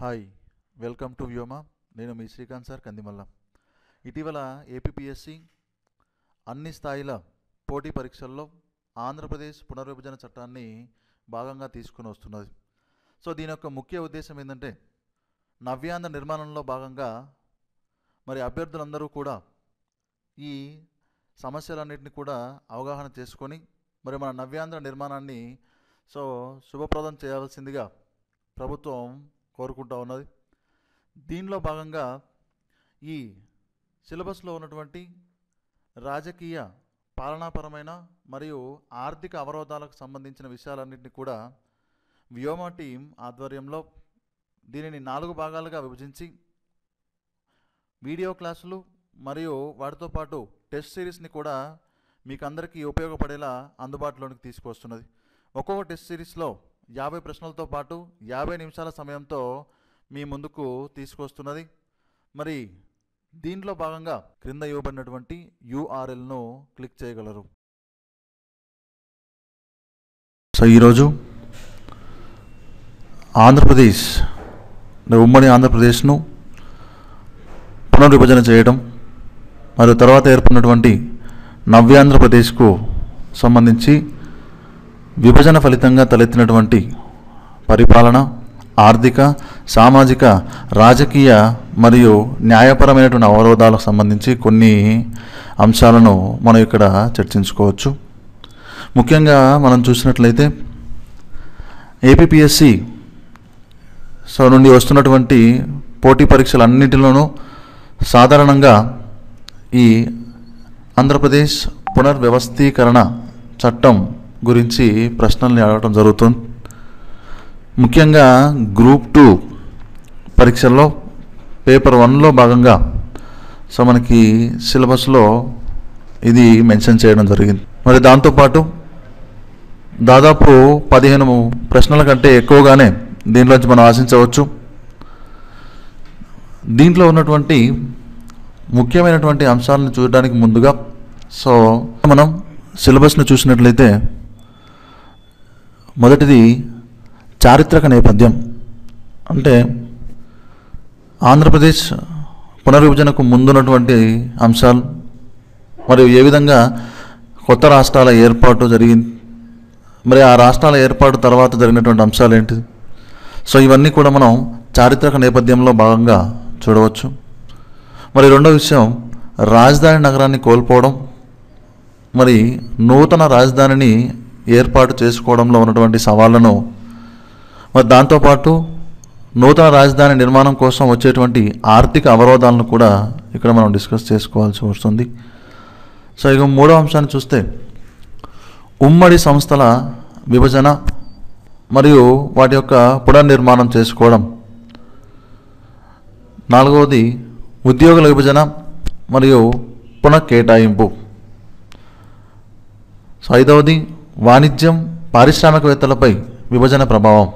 Hi welcome to Vyoma. నేను మీ Srikanth sir Kandimalla. ఇటీవల APPSC అన్ని స్థాయిల పోటీ పరీక్షల్లో ఆంధ్రప్రదేశ్ పునర్విభజన చట్టాన్ని భాగంగా తీసుకుని వస్తున్నది. సో దీని యొక్క ముఖ్య ఉద్దేశం ఏంటంటే నవ్యాంధ్ర నిర్మాణంలో భాగంగా మరి అభ్యర్థులందరూ కూడా ఈ సమస్యలన్నింటినీ కూడా అవగాహన చేసుకొని మరి మన నవ్యాంధ్ర నిర్మాణాన్ని సో శుభప్రదం చేయాల్సిందిగా ప్రభుత్వం కోరుకుంటా ఉన్నది. దీనిలో భాగంగా ఈ సిలబస్లో ఉన్నటువంటి రాజకీయ పాలనాపరమైన మరియు ఆర్థిక అవరోధాలకు సంబంధించిన విషయాలన్నింటినీ కూడా వ్యోమ టీం ఆధ్వర్యంలో దీనిని నాలుగు భాగాలుగా విభజించి వీడియో క్లాసులు మరియు వాటితో పాటు టెస్ట్ సిరీస్ని కూడా మీకు అందరికీ ఉపయోగపడేలా అందుబాటులోనికి తీసుకొస్తున్నది. ఒక్కొక్క టెస్ట్ సిరీస్లో యాభై ప్రశ్నలతో పాటు యాభై నిమిషాల సమయంతో మీ ముందుకు తీసుకొస్తున్నది. మరి దీంట్లో భాగంగా క్రింద ఇవ్వబడినటువంటి యూఆర్ఎల్ను క్లిక్ చేయగలరు. సో ఈరోజు ఆంధ్రప్రదేశ్ ఉమ్మడి ఆంధ్రప్రదేశ్ను పునర్విభజన చేయడం మరియు తర్వాత ఏర్పడినటువంటి నవ్యాంధ్రప్రదేశ్కు సంబంధించి విభజన ఫలితంగా తలెత్తినటువంటి పరిపాలన ఆర్థిక సామాజిక రాజకీయ మరియు న్యాయపరమైనటువంటి అవరోధాలకు సంబంధించి కొన్ని అంశాలను మనం ఇక్కడ చర్చించుకోవచ్చు. ముఖ్యంగా మనం చూసినట్లయితే ఏపీపీఎస్సి సో నుండి వస్తున్నటువంటి పోటీ పరీక్షలన్నింటిలోనూ సాధారణంగా ఈ ఆంధ్రప్రదేశ్ పునర్వ్యవస్థీకరణ చట్టం గురించి ప్రశ్నల్ని అడగడం జరుగుతుంది. ముఖ్యంగా గ్రూప్ టూ పరీక్షల్లో పేపర్ వన్లో భాగంగా సో మనకి సిలబస్లో ఇది మెన్షన్ చేయడం జరిగింది. మరి దాంతోపాటు దాదాపు పదిహేను ప్రశ్నల కంటే ఎక్కువగానే దీనిలోంచి మనం ఆశించవచ్చు. దీంట్లో ఉన్నటువంటి ముఖ్యమైనటువంటి అంశాలను చూడడానికి ముందుగా సో మనం సిలబస్ను చూసినట్లయితే మొదటిది చారిత్రక నేపథ్యం. అంటే ఆంధ్రప్రదేశ్ పునర్విభజనకు ముందున్నటువంటి అంశాలు మరియు ఏ విధంగా కొత్త రాష్ట్రాల ఏర్పాటు జరిగింది మరి ఆ రాష్ట్రాల ఏర్పాటు తర్వాత జరిగినటువంటి అంశాలు ఏంటి సో ఇవన్నీ కూడా మనం చారిత్రక నేపథ్యంలో భాగంగా చూడవచ్చు. మరి రెండో విషయం రాజధాని నగరాన్ని కోల్పోవడం మరి నూతన రాజధానిని ఏర్పాటు చేసుకోవడంలో ఉన్నటువంటి సవాళ్ళను మరి దాంతోపాటు నూతన రాజధాని నిర్మాణం కోసం వచ్చేటువంటి ఆర్థిక అవరోధాలను కూడా ఇక్కడ మనం డిస్కస్ చేసుకోవాల్సి వస్తుంది. సో ఇక మూడో అంశాన్ని చూస్తే ఉమ్మడి సంస్థల విభజన మరియు వాటి యొక్క పునర్నిర్మాణం చేసుకోవడం. నాలుగవది ఉద్యోగుల విభజన మరియు పునఃకేటాయింపు. సో ఐదవది వాణిజ్యం పారిశ్రామికవేత్తలపై విభజన ప్రభావం.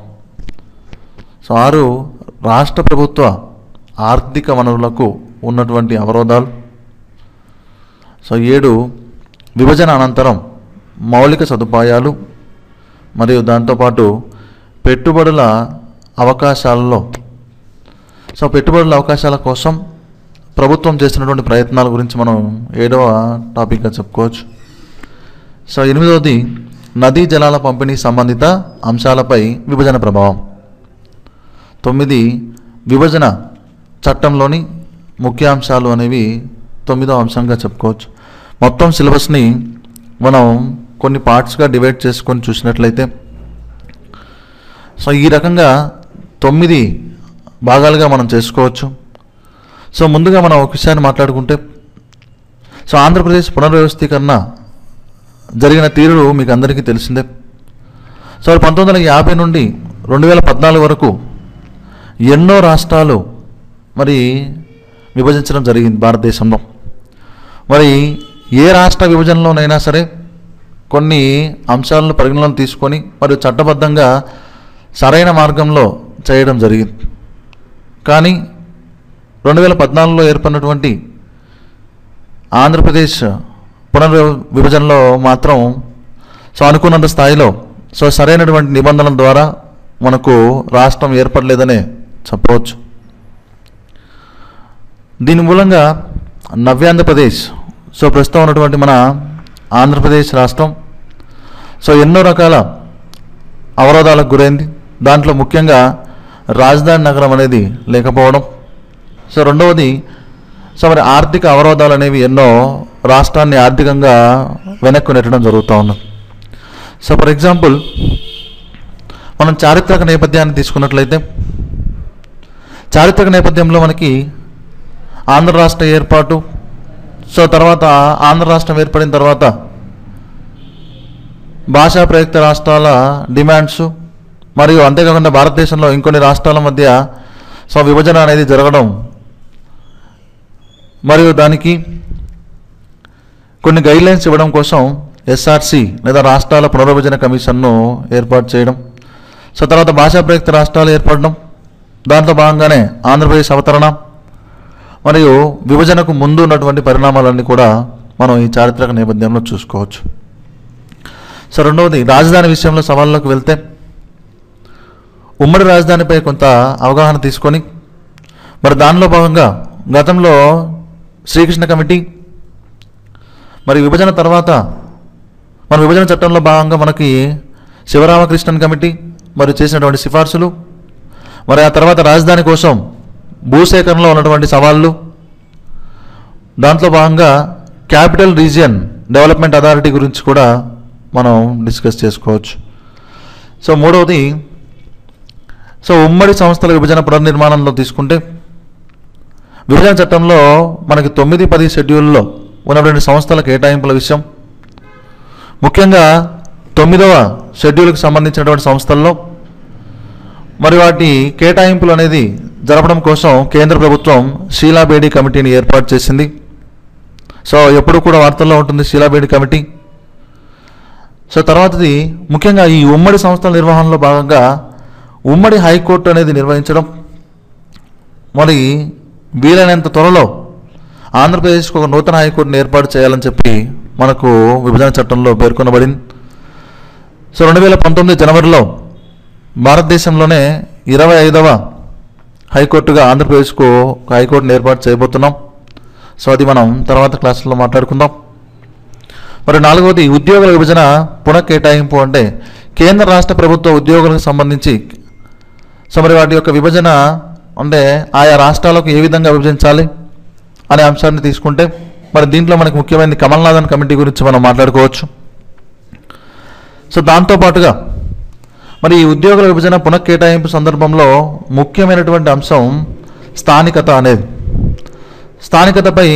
సో ఆరు రాష్ట్ర ప్రభుత్వ ఆర్థిక వనరులకు ఉన్నటువంటి అవరోధాలు. సో ఏడు విభజన అనంతరం మౌలిక సదుపాయాలు మరియు దాంతోపాటు పెట్టుబడుల అవకాశాలలో సో పెట్టుబడుల అవకాశాల కోసం ప్రభుత్వం చేస్తున్నటువంటి ప్రయత్నాల గురించి మనం ఏడవ టాపిక్గా చెప్పుకోవచ్చు. సో ఎనిమిదవది నదీ జలాల పంపిణీ సంబంధిత అంశాలపై విభజన ప్రభావం. తొమ్మిది విభజన చట్టంలోని ముఖ్య అంశాలు అనేవి తొమ్మిదో అంశంగా చెప్పుకోవచ్చు. మొత్తం సిలబస్ని మనం కొన్ని పార్ట్స్గా డివైడ్ చేసుకొని చూసినట్లయితే సో ఈ రకంగా తొమ్మిది భాగాలుగా మనం చేసుకోవచ్చు. సో ముందుగా మనం ఒక విషయాన్ని మాట్లాడుకుంటే సో ఆంధ్రప్రదేశ్ పునర్వ్యవస్థీకరణ జరిగిన తీరుడు మీకు అందరికీ తెలిసిందే. సో పంతొమ్మిది వందల యాభై నుండి రెండు వేల పద్నాలుగు వరకు ఎన్నో రాష్ట్రాలు మరి విభజించడం జరిగింది భారతదేశంలో. మరి ఏ రాష్ట్ర విభజనలోనైనా సరే కొన్ని అంశాలను పరిగణలోకి తీసుకొని మరియు చట్టబద్ధంగా సరైన మార్గంలో చేయడం జరిగింది. కానీ రెండు వేల పద్నాలుగులో ఏర్పడినటువంటి ఆంధ్రప్రదేశ్ పునర్ విభజనలో మాత్రం సో అనుకున్నంత స్థాయిలో సో సరైనటువంటి నిబంధనల ద్వారా మనకు రాష్ట్రం ఏర్పడలేదనే చెప్పవచ్చు. దీని మూలంగా నవ్యాంధ్రప్రదేశ్ సో ప్రస్తుతం ఉన్నటువంటి మన ఆంధ్రప్రదేశ్ రాష్ట్రం సో ఎన్నో రకాల అవరోధాలకు గురైంది. దాంట్లో ముఖ్యంగా రాజధాని నగరం అనేది లేకపోవడం. సో రెండవది సో మరి ఆర్థిక అవరోధాలు అనేవి ఎన్నో రాష్ట్రాన్ని ఆర్థికంగా వెనక్కు నెట్టడం జరుగుతూ ఉన్నది. సో ఫర్ ఎగ్జాంపుల్ మనం చారిత్రక నేపథ్యాన్ని తీసుకున్నట్లయితే చారిత్రక నేపథ్యంలో మనకి ఆంధ్ర రాష్ట్ర ఏర్పాటు సో తర్వాత ఆంధ్ర రాష్ట్రం ఏర్పడిన తర్వాత భాషా ప్రయుక్త రాష్ట్రాల డిమాండ్స్ మరియు అంతేకాకుండా భారతదేశంలో ఇంకొన్ని రాష్ట్రాల మధ్య సో విభజన అనేది జరగడం మరియు దానికి కొన్ని గైడ్లైన్స్ ఇవ్వడం కోసం ఎస్ఆర్సి లేదా రాష్ట్రాల పునర్విభజన కమిషన్ను ఏర్పాటు చేయడం సో తర్వాత భాషా ప్రయుక్త రాష్ట్రాలు ఏర్పడడం దాంతో భాగంగానే ఆంధ్రప్రదేశ్ అవతరణ మరియు విభజనకు ముందు ఉన్నటువంటి పరిణామాలన్నీ కూడా మనం ఈ చారిత్రక నేపథ్యంలో చూసుకోవచ్చు. సో రెండవది రాజధాని విషయంలో సవాళ్ళలోకి వెళ్తే ఉమ్మడి రాజధానిపై కొంత అవగాహన తీసుకొని మరి దానిలో భాగంగా గతంలో శ్రీకృష్ణ కమిటీ. మరి విభజన తర్వాత మన విభజన చట్టంలో భాగంగా మనకి శివరామకృష్ణన్ కమిటీ మరి చేసినటువంటి సిఫార్సులు మరి ఆ తర్వాత రాజధాని కోసం భూసేకరణలో ఉన్నటువంటి సవాళ్ళు దాంట్లో భాగంగా క్యాపిటల్ రీజియన్ డెవలప్మెంట్ అథారిటీ గురించి కూడా మనం డిస్కస్ చేసుకోవచ్చు. సో మూడవది సో ఉమ్మడి సంస్థల విభజన పునర్నిర్మాణంలో తీసుకుంటే విభజన చట్టంలో మనకి తొమ్మిది పది షెడ్యూల్లో ఉన్నటువంటి సంస్థల కేటాయింపుల విషయం. ముఖ్యంగా తొమ్మిదవ షెడ్యూల్కి సంబంధించినటువంటి సంస్థల్లో మరి వాటి కేటాయింపులు అనేది జరపడం కోసం కేంద్ర ప్రభుత్వం శీలాబేడి కమిటీని ఏర్పాటు చేసింది. సో ఎప్పుడు కూడా వార్తల్లో ఉంటుంది షీలాబేడి కమిటీ. సో తర్వాతది ముఖ్యంగా ఈ ఉమ్మడి సంస్థల నిర్వహణలో భాగంగా ఉమ్మడి హైకోర్టు అనేది నిర్వహించడం. మరి వీలైనంత త్వరలో ఆంధ్రప్రదేశ్కు ఒక నూతన హైకోర్టును ఏర్పాటు చేయాలని చెప్పి మనకు విభజన చట్టంలో పేర్కొనబడింది. సో రెండు వేల పంతొమ్మిది జనవరిలో భారతదేశంలోనే ఇరవై ఐదవ హైకోర్టుగా ఆంధ్రప్రదేశ్కు ఒక హైకోర్టును ఏర్పాటు చేయబోతున్నాం. సో అది మనం తర్వాత క్లాసుల్లో మాట్లాడుకుందాం. మరి నాలుగవది ఉద్యోగుల విభజన పునఃకేటాయింపు అంటే కేంద్ర రాష్ట్ర ప్రభుత్వ ఉద్యోగులకు సంబంధించి. సో మరి వాటి యొక్క విభజన అంటే ఆయా రాష్ట్రాలకు ఏ విధంగా విభజించాలి అనే అంశాన్ని తీసుకుంటే మరి దీంట్లో మనకు ముఖ్యమైనది కమల్నాథన్ కమిటీ గురించి మనం మాట్లాడుకోవచ్చు. సో దాంతోపాటుగా మరి ఈ ఉద్యోగుల విభజన పునఃకేటాయింపు సందర్భంలో ముఖ్యమైనటువంటి అంశం స్థానికత అనేది. స్థానికతపై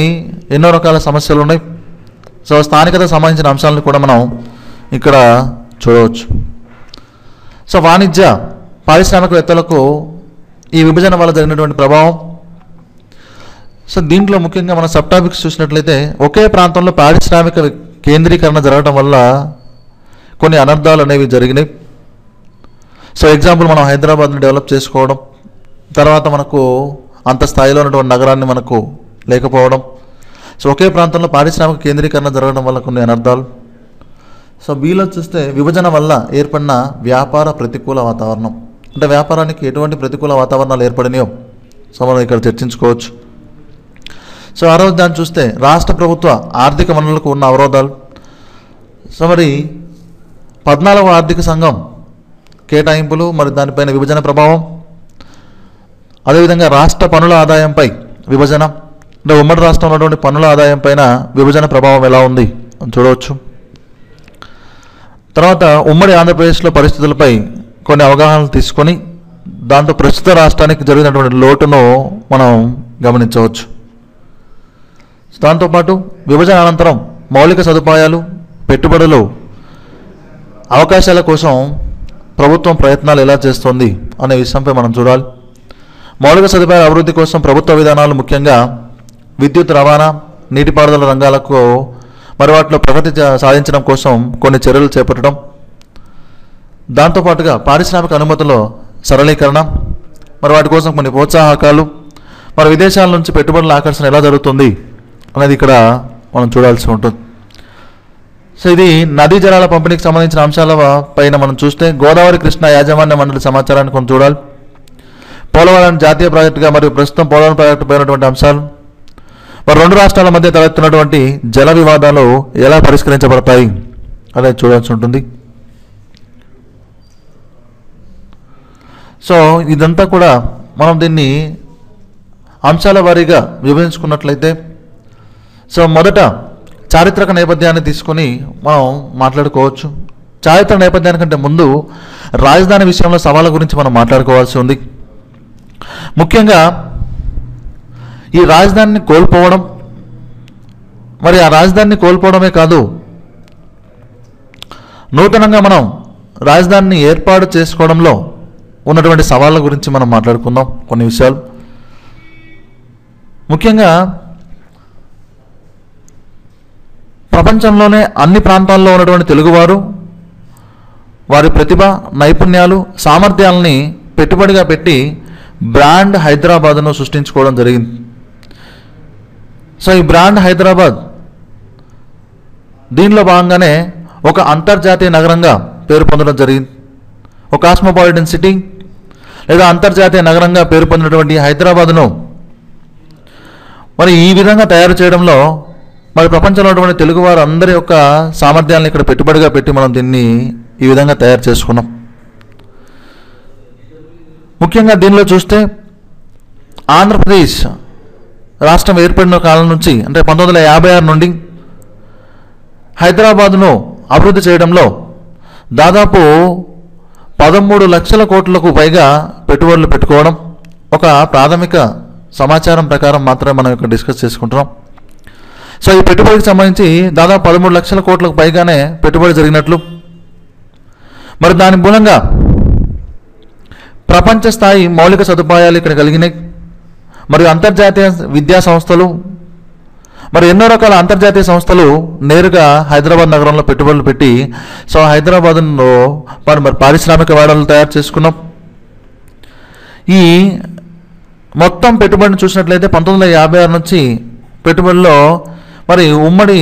ఎన్నో రకాల సమస్యలు ఉన్నాయి. సో స్థానికత సంబంధించిన అంశాలను కూడా మనం ఇక్కడ చూడవచ్చు. సో వాణిజ్య పారిశ్రామికవేత్తలకు ఈ విభజన వల్ల జరిగినటువంటి ప్రభావం. సో దీంట్లో ముఖ్యంగా మన సబ్ టాపిక్స్ చూసినట్లయితే ఒకే ప్రాంతంలో పారిశ్రామిక కేంద్రీకరణ జరగడం వల్ల కొన్ని అనర్థాలు అనేవి జరిగినాయి. సో ఎగ్జాంపుల్ మనం హైదరాబాద్ని డెవలప్ చేసుకోవడం తర్వాత మనకు అంత స్థాయిలో ఉన్నటువంటి నగరాన్ని మనకు లేకపోవడం. సో ఒకే ప్రాంతంలో పారిశ్రామిక కేంద్రీకరణ జరగడం వల్ల కొన్ని అనర్థాలు. సో బీలో చూస్తే విభజన వల్ల ఏర్పడిన వ్యాపార ప్రతికూల వాతావరణం. అంటే వ్యాపారానికి ఎటువంటి ప్రతికూల వాతావరణాలు ఏర్పడినాయో సో మనం ఇక్కడ చర్చించుకోవచ్చు. సో ఆ రోజు దాన్ని చూస్తే రాష్ట్ర ప్రభుత్వ ఆర్థిక వనరులకు ఉన్న అవరోధాలు. సో మరి పద్నాలుగవ ఆర్థిక సంఘం కేటాయింపులు మరి దానిపైన విభజన ప్రభావం. అదేవిధంగా రాష్ట్ర పనుల ఆదాయంపై విభజన. అంటే ఉమ్మడి రాష్ట్రంలో ఉన్నటువంటి పన్నుల ఆదాయం పైన విభజన ప్రభావం ఎలా ఉంది అని చూడవచ్చు. తర్వాత ఉమ్మడి ఆంధ్రప్రదేశ్లో పరిస్థితులపై కొన్ని అవగాహనలు తీసుకొని దాంతో ప్రస్తుత రాష్ట్రానికి జరిగినటువంటి లోటును మనం గమనించవచ్చు. దాంతోపాటు విభజన అనంతరం మౌలిక సదుపాయాలు పెట్టుబడులు అవకాశాల కోసం ప్రభుత్వం ప్రయత్నాలు ఎలా చేస్తోంది అనే విషయంపై మనం చూడాలి. మౌలిక సదుపాయాల అభివృద్ధి కోసం ప్రభుత్వ విధానాలు ముఖ్యంగా విద్యుత్ రవాణా నీటిపారుదల రంగాలకు మరి వాటిలో ప్రగతి సాధించడం కోసం కొన్ని చర్యలు చేపట్టడం దాంతోపాటుగా పారిశ్రామిక అనుమతుల్లో సరళీకరణ మరి వాటి కోసం కొన్ని ప్రోత్సాహకాలు మరి విదేశాల నుంచి పెట్టుబడుల ఆకర్షణ ఎలా జరుగుతుంది అనేది ఇక్కడ మనం చూడాల్సి ఉంటుంది. సో ఇది నదీ జలాల పంపిణీకి సంబంధించిన అంశాల పైన మనం చూస్తే గోదావరి కృష్ణ యాజమాన్య మండలి సమాచారాన్ని కొంచెం చూడాలి. పోలవరం జాతీయ ప్రాజెక్టుగా మరియు ప్రస్తుతం పోలవరం ప్రాజెక్టు పోయినటువంటి అంశాలు మరి రెండు రాష్ట్రాల మధ్య తలెత్తున్నటువంటి జల వివాదాలు ఎలా పరిష్కరించబడతాయి అనేది చూడాల్సి ఉంటుంది. సో ఇదంతా కూడా మనం దీన్ని అంశాల వారీగా విభజించుకున్నట్లయితే సో మొదట చారిత్రక నేపథ్యాన్ని తీసుకొని మనం మాట్లాడుకోవచ్చు. చారిత్రక నేపథ్యానికంటే ముందు రాజధాని విషయంలో సవాళ్ళ గురించి మనం మాట్లాడుకోవాల్సి ఉంది. ముఖ్యంగా ఈ రాజధానిని కోల్పోవడం మరి ఆ రాజధానిని కోల్పోవడమే కాదు నూతనంగా మనం రాజధానిని ఏర్పాటు చేసుకోవడంలో ఉన్నటువంటి సవాళ్ళ గురించి మనం మాట్లాడుకుందాం. కొన్ని విషయాలు. ముఖ్యంగా ప్రపంచంలోనే అన్ని ప్రాంతాల్లో ఉన్నటువంటి తెలుగువారు వారి ప్రతిభ నైపుణ్యాలు సామర్థ్యాలని పెట్టుబడిగా పెట్టి బ్రాండ్ హైదరాబాద్ను సృష్టించుకోవడం జరిగింది. సో ఈ బ్రాండ్ హైదరాబాద్ దీనిలో భాగంగానే ఒక అంతర్జాతీయ నగరంగా పేరు పొందడం జరిగింది. ఒక కాస్మోపాలిటన్ సిటీ లేదా అంతర్జాతీయ నగరంగా పేరు పొందినటువంటి హైదరాబాద్ను మరి ఈ విధంగా తయారు చేయడంలో మరి ప్రపంచంలో ఉన్నటువంటి తెలుగువారు అందరి యొక్క సామర్థ్యాలను ఇక్కడ పెట్టుబడిగా పెట్టి మనం దీన్ని ఈ విధంగా తయారు చేసుకున్నాం. ముఖ్యంగా దీనిలో చూస్తే ఆంధ్రప్రదేశ్ రాష్ట్రం ఏర్పడిన కాలం నుంచి అంటే పంతొమ్మిది వందల యాభై ఆరు నుండి హైదరాబాదును అభివృద్ధి చేయడంలో దాదాపు పదమూడు లక్షల కోట్లకు పైగా పెట్టుబడులు పెట్టుకోవడం ఒక ప్రాథమిక సమాచారం ప్రకారం మాత్రమే మనం ఇక్కడ డిస్కస్ చేసుకుంటున్నాం. సో ఈ పెట్టుబడికి సంబంధించి దాదాపు పదమూడు లక్షల కోట్లకు పైగానే పెట్టుబడి జరిగినట్లు. మరి దాని మూలంగా ప్రపంచ స్థాయి మౌలిక సదుపాయాలు ఇక్కడ కలిగినాయి. మరియు అంతర్జాతీయ విద్యా సంస్థలు మరి ఎన్నో రకాల అంతర్జాతీయ సంస్థలు నేరుగా హైదరాబాద్ నగరంలో పెట్టుబడులు పెట్టి సో హైదరాబాద్లో మరి మరి పారిశ్రామిక వాడలు తయారు చేసుకున్నాం. ఈ మొత్తం పెట్టుబడిని చూసినట్లయితే పంతొమ్మిది వందల యాభై ఆరు నుంచి పెట్టుబడిలో మరి ఉమ్మడి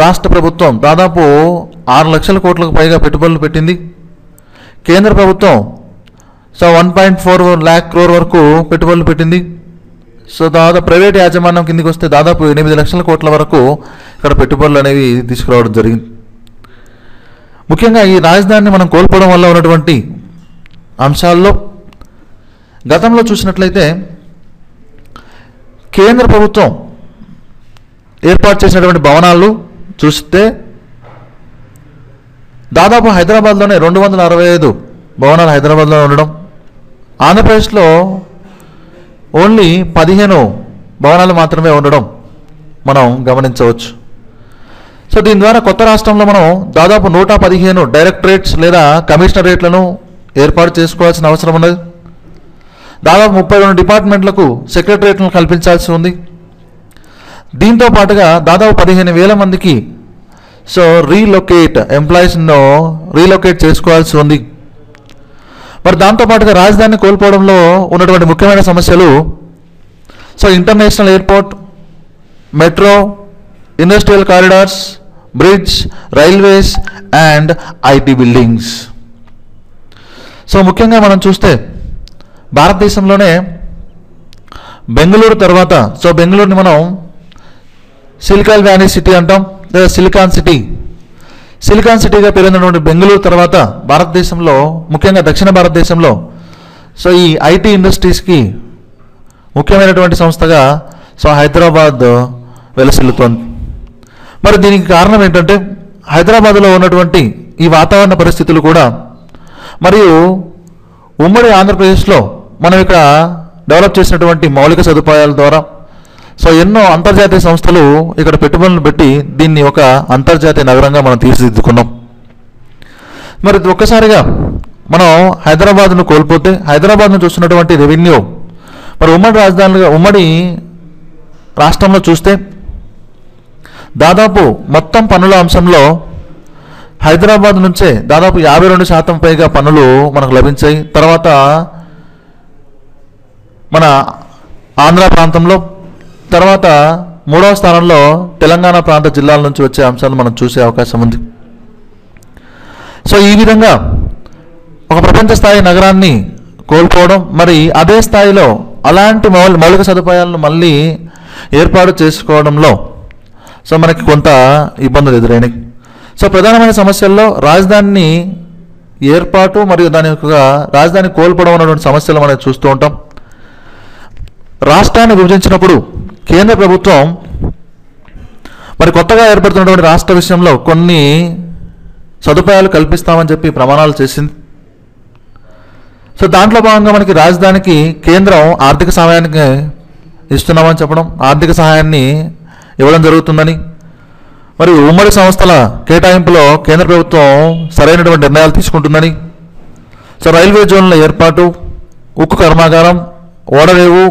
రాష్ట్ర ప్రభుత్వం దాదాపు ఆరు లక్షల కోట్లకు పైగా పెట్టుబడులు పెట్టింది. కేంద్ర ప్రభుత్వం so one point four lakh crore వరకు పెట్టుబడులు పెట్టింది. సో దాదాపు ప్రైవేట్ యాజమాన్యం కిందకి వస్తే దాదాపు ఎనిమిది లక్షల కోట్ల వరకు ఇక్కడ పెట్టుబడులు అనేవి తీసుకురావడం జరిగింది. ముఖ్యంగా ఈ రాజధానిని మనం కోల్పోవడం వల్ల ఉన్నటువంటి అంశాల్లో గతంలో చూసినట్లయితే కేంద్ర ప్రభుత్వం ఏర్పాటు చేసినటువంటి భవనాలు చూస్తే దాదాపు హైదరాబాద్లోనే రెండు వందల అరవై ఐదు భవనాలు హైదరాబాద్లో ఉండడం. ఆంధ్రప్రదేశ్లో ఓన్లీ పదిహేను భవనాలు మాత్రమే ఉండడం మనం గమనించవచ్చు. సో దీని ద్వారా కొత్త రాష్ట్రంలో మనం దాదాపు నూట పదిహేను డైరెక్టరేట్స్ లేదా కమిషనరేట్లను ఏర్పాటు చేసుకోవాల్సిన అవసరం ఉన్నది. దాదాపు ముప్పై రెండు డిపార్ట్మెంట్లకు సెక్రటరేట్లను కల్పించాల్సి ఉంది. దీంతో పాటుగా దాదాపు పదిహేను వేల మందికి సో రీలొకేట్ ఎంప్లాయీస్ను రీలొకేట్ చేసుకోవాల్సి ఉంది. మరి దాంతోపాటుగా రాజధాని కోల్పోవడంలో ఉన్నటువంటి ముఖ్యమైన సమస్యలు so international airport metro industrial corridors bridge railways and IT buildings. So ముఖ్యంగా మనం చూస్తే భారతదేశంలోనే బెంగళూరు తర్వాత సో బెంగళూరుని మనం సిలికాన్ వ్యాలీ సిటీ అంటాం లేదా సిలికాన్ సిటీ. సిలికాన్ సిటీగా పేరొందినటువంటి బెంగళూరు తర్వాత భారతదేశంలో ముఖ్యంగా దక్షిణ భారతదేశంలో సో ఈ ఐటీ ఇండస్ట్రీస్కి ముఖ్యమైనటువంటి సంస్థగా సో హైదరాబాద్ వెలసిల్లుతోంది. మరి దీనికి కారణం ఏంటంటే హైదరాబాద్లో ఉన్నటువంటి ఈ వాతావరణ పరిస్థితులు కూడా మరియు ఉమ్మడి ఆంధ్రప్రదేశ్లో మనం ఇక్కడ డెవలప్ చేసినటువంటి మౌలిక సదుపాయాల ద్వారా సో ఎన్నో అంతర్జాతీయ సంస్థలు ఇక్కడ పెట్టుబడులు పెట్టి దీన్ని ఒక అంతర్జాతీయ నగరంగా మనం తీర్చిదిద్దుకున్నాం. మరి ఒక్కసారిగా మనం హైదరాబాద్ను కోల్పోతే హైదరాబాద్ను చూస్తున్నటువంటి రెవెన్యూ మరి ఉమ్మడి రాజధానిగా ఉమ్మడి రాష్ట్రంలో చూస్తే దాదాపు మొత్తం పన్నుల అంశంలో హైదరాబాద్ నుంచే దాదాపు యాభై రెండు శాతం పైగా పన్నులు మనకు లభించాయి. తర్వాత మన ఆంధ్ర ప్రాంతంలో తర్వాత మూడవ స్థానంలో తెలంగాణ ప్రాంత జిల్లాల నుంచి వచ్చే అంశాలను మనం చూసే అవకాశం ఉంది. సో ఈ విధంగా ఒక ప్రపంచ స్థాయి నగరాన్ని కోల్పోవడం మరి అదే స్థాయిలో అలాంటి మౌలి మౌలిక సదుపాయాలను మళ్ళీ ఏర్పాటు చేసుకోవడంలో సో మనకి కొంత ఇబ్బందులు ఎదురైనాయి. సో ప్రధానమైన సమస్యల్లో రాజధానిని ఏర్పాటు మరియు దాని యొక్క రాజధాని కోల్పోవడం అనేటువంటి సమస్యలు మనం చూస్తూ ఉంటాం. రాష్ట్రాన్ని విభజించినప్పుడు కేంద్ర ప్రభుత్వం మరి కొత్తగా ఏర్పడుతున్నటువంటి రాష్ట్ర విషయంలో కొన్ని సదుపాయాలు కల్పిస్తామని చెప్పి ప్రమాణాలు చేసింది. సో దాంట్లో భాగంగా మనకి రాజధానికి కేంద్రం ఆర్థిక సహాయానికి ఇస్తున్నామని చెప్పడం ఆర్థిక సహాయాన్ని ఇవ్వడం జరుగుతుందని. మరి ఉమ్మడి సంస్థల కేటాయింపులో కేంద్ర ప్రభుత్వం సరైనటువంటి నిర్ణయాలు తీసుకుంటుందని. సో రైల్వే జోన్ల ఏర్పాటు ఉక్కు కర్మాగారం ఓడరేవు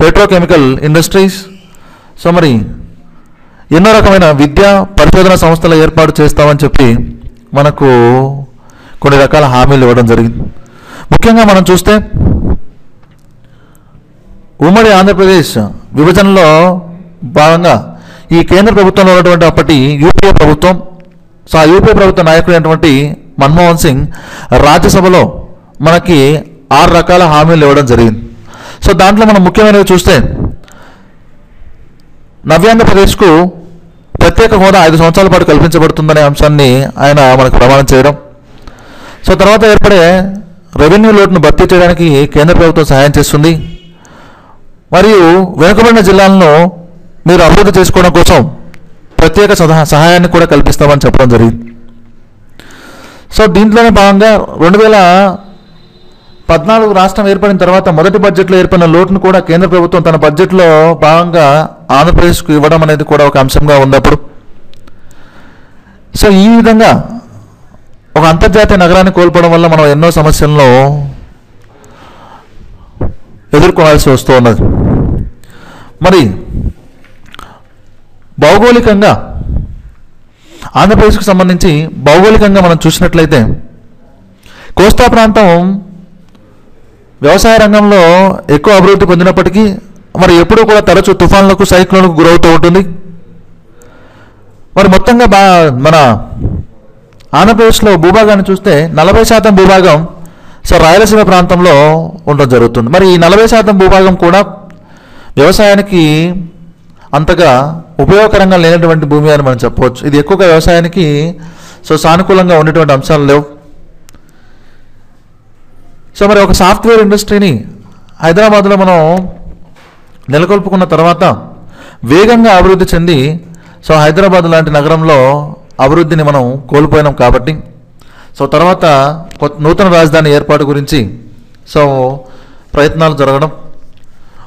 పెట్రోకెమికల్ ఇండస్ట్రీస్ సో మరి ఎన్నో రకమైన విద్యా పరిశోధన సంస్థల ఏర్పాటు చేస్తామని చెప్పి మనకు కొన్ని రకాల హామీలు ఇవ్వడం జరిగింది. ముఖ్యంగా మనం చూస్తే ఉమ్మడి ఆంధ్రప్రదేశ్ విభజనలో భాగంగా ఈ కేంద్ర ప్రభుత్వంలో ఉన్నటువంటి అప్పటి యూపీఏ ప్రభుత్వం సో ఆ యూపీఏ ప్రభుత్వ నాయకుడైనటువంటి మన్మోహన్ సింగ్ రాజ్యసభలో మనకి ఆరు రకాల హామీలు ఇవ్వడం జరిగింది. సో దాంట్లో మనం ముఖ్యమైనవి చూస్తే నవ్యాంధ్రప్రదేశ్కు ప్రత్యేక హోదా ఐదు సంవత్సరాల పాటు కల్పించబడుతుందనే అంశాన్ని ఆయన మనకు ప్రమాణం చేయడం. సో తర్వాత ఏర్పడే రెవెన్యూ లోటును భర్తీ చేయడానికి కేంద్ర ప్రభుత్వం సహాయం చేస్తుంది. మరియు వెనుకబడిన జిల్లాలను మీరు అభివృద్ధి చేసుకోవడం కోసం ప్రత్యేక సహాయాన్ని కూడా కల్పిస్తామని చెప్పడం జరిగింది. సో దీంట్లోనే భాగంగా రెండు వేల పద్నాలుగు రాష్ట్రం ఏర్పడిన తర్వాత మొదటి బడ్జెట్లో ఏర్పడిన లోటును కూడా కేంద్ర ప్రభుత్వం తన బడ్జెట్లో భాగంగా ఆంధ్రప్రదేశ్కు ఇవ్వడం అనేది కూడా ఒక అంశంగా ఉన్నప్పుడు సో ఈ విధంగా ఒక అంతర్జాతీయ నగరాన్ని కోల్పోవడం వల్ల మనం ఎన్నో సమస్యలను ఎదుర్కోవాల్సి వస్తూ ఉన్నది. మరి భౌగోళికంగా ఆంధ్రప్రదేశ్కు సంబంధించి భౌగోళికంగా మనం చూసినట్లయితే కోస్తా ప్రాంతం వ్యవసాయ రంగంలో ఎక్కువ అభివృద్ధి పొందినప్పటికీ మరి ఎప్పుడూ కూడా తరచూ తుఫాన్లకు సైక్లోన్లకు గురవుతూ ఉంటుంది. మరి మొత్తంగా బా మన ఆంధ్రప్రదేశ్లో భూభాగాన్ని చూస్తే నలభై శాతం భూభాగం సో రాయలసీమ ప్రాంతంలో ఉండడం జరుగుతుంది. మరి ఈ నలభై శాతం భూభాగం కూడా వ్యవసాయానికి అంతగా ఉపయోగకరంగా లేనటువంటి భూమి అని మనం చెప్పవచ్చు. ఇది ఎక్కువగా వ్యవసాయానికి సో సానుకూలంగా ఉండేటువంటి అంశాలు లేవు. సో మరి ఒక సాఫ్ట్వేర్ ఇండస్ట్రీని హైదరాబాద్లో మనం నెలకొల్పుకున్న తర్వాత వేగంగా అభివృద్ధి చెంది సో హైదరాబాద్ లాంటి నగరంలో అభివృద్ధిని మనం కోల్పోయినాం కాబట్టి సో తర్వాత కొత్త నూతన రాజధాని ఏర్పాటు గురించి సో ప్రయత్నాలు జరగడం.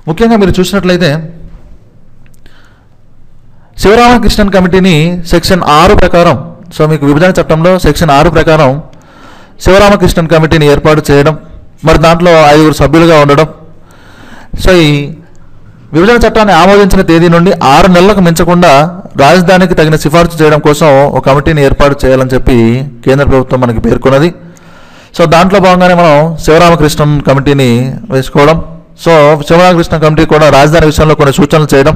ముఖ్యంగా మీరు చూసినట్లయితే శివరామకృష్ణన్ కమిటీని సెక్షన్ ఆరు ప్రకారం సో మీకు విభజన చట్టంలో సెక్షన్ ఆరు ప్రకారం శివరామకృష్ణన్ కమిటీని ఏర్పాటు చేయడం. మరి దాంట్లో ఐదుగురు సభ్యులుగా ఉండడం. సో ఈ విభజన చట్టాన్ని ఆమోదించిన తేదీ నుండి ఆరు నెలలకు మించకుండా రాజధానికి తగిన సిఫార్సు చేయడం కోసం ఒక కమిటీని ఏర్పాటు చేయాలని చెప్పి కేంద్ర ప్రభుత్వం మనకి పేర్కొన్నది. సో దాంట్లో భాగంగానే మనం శివరామకృష్ణన్ కమిటీని వేసుకోవడం. సో శివరామకృష్ణ కమిటీ కూడా రాజధాని విషయంలో కొన్ని సూచనలు చేయడం.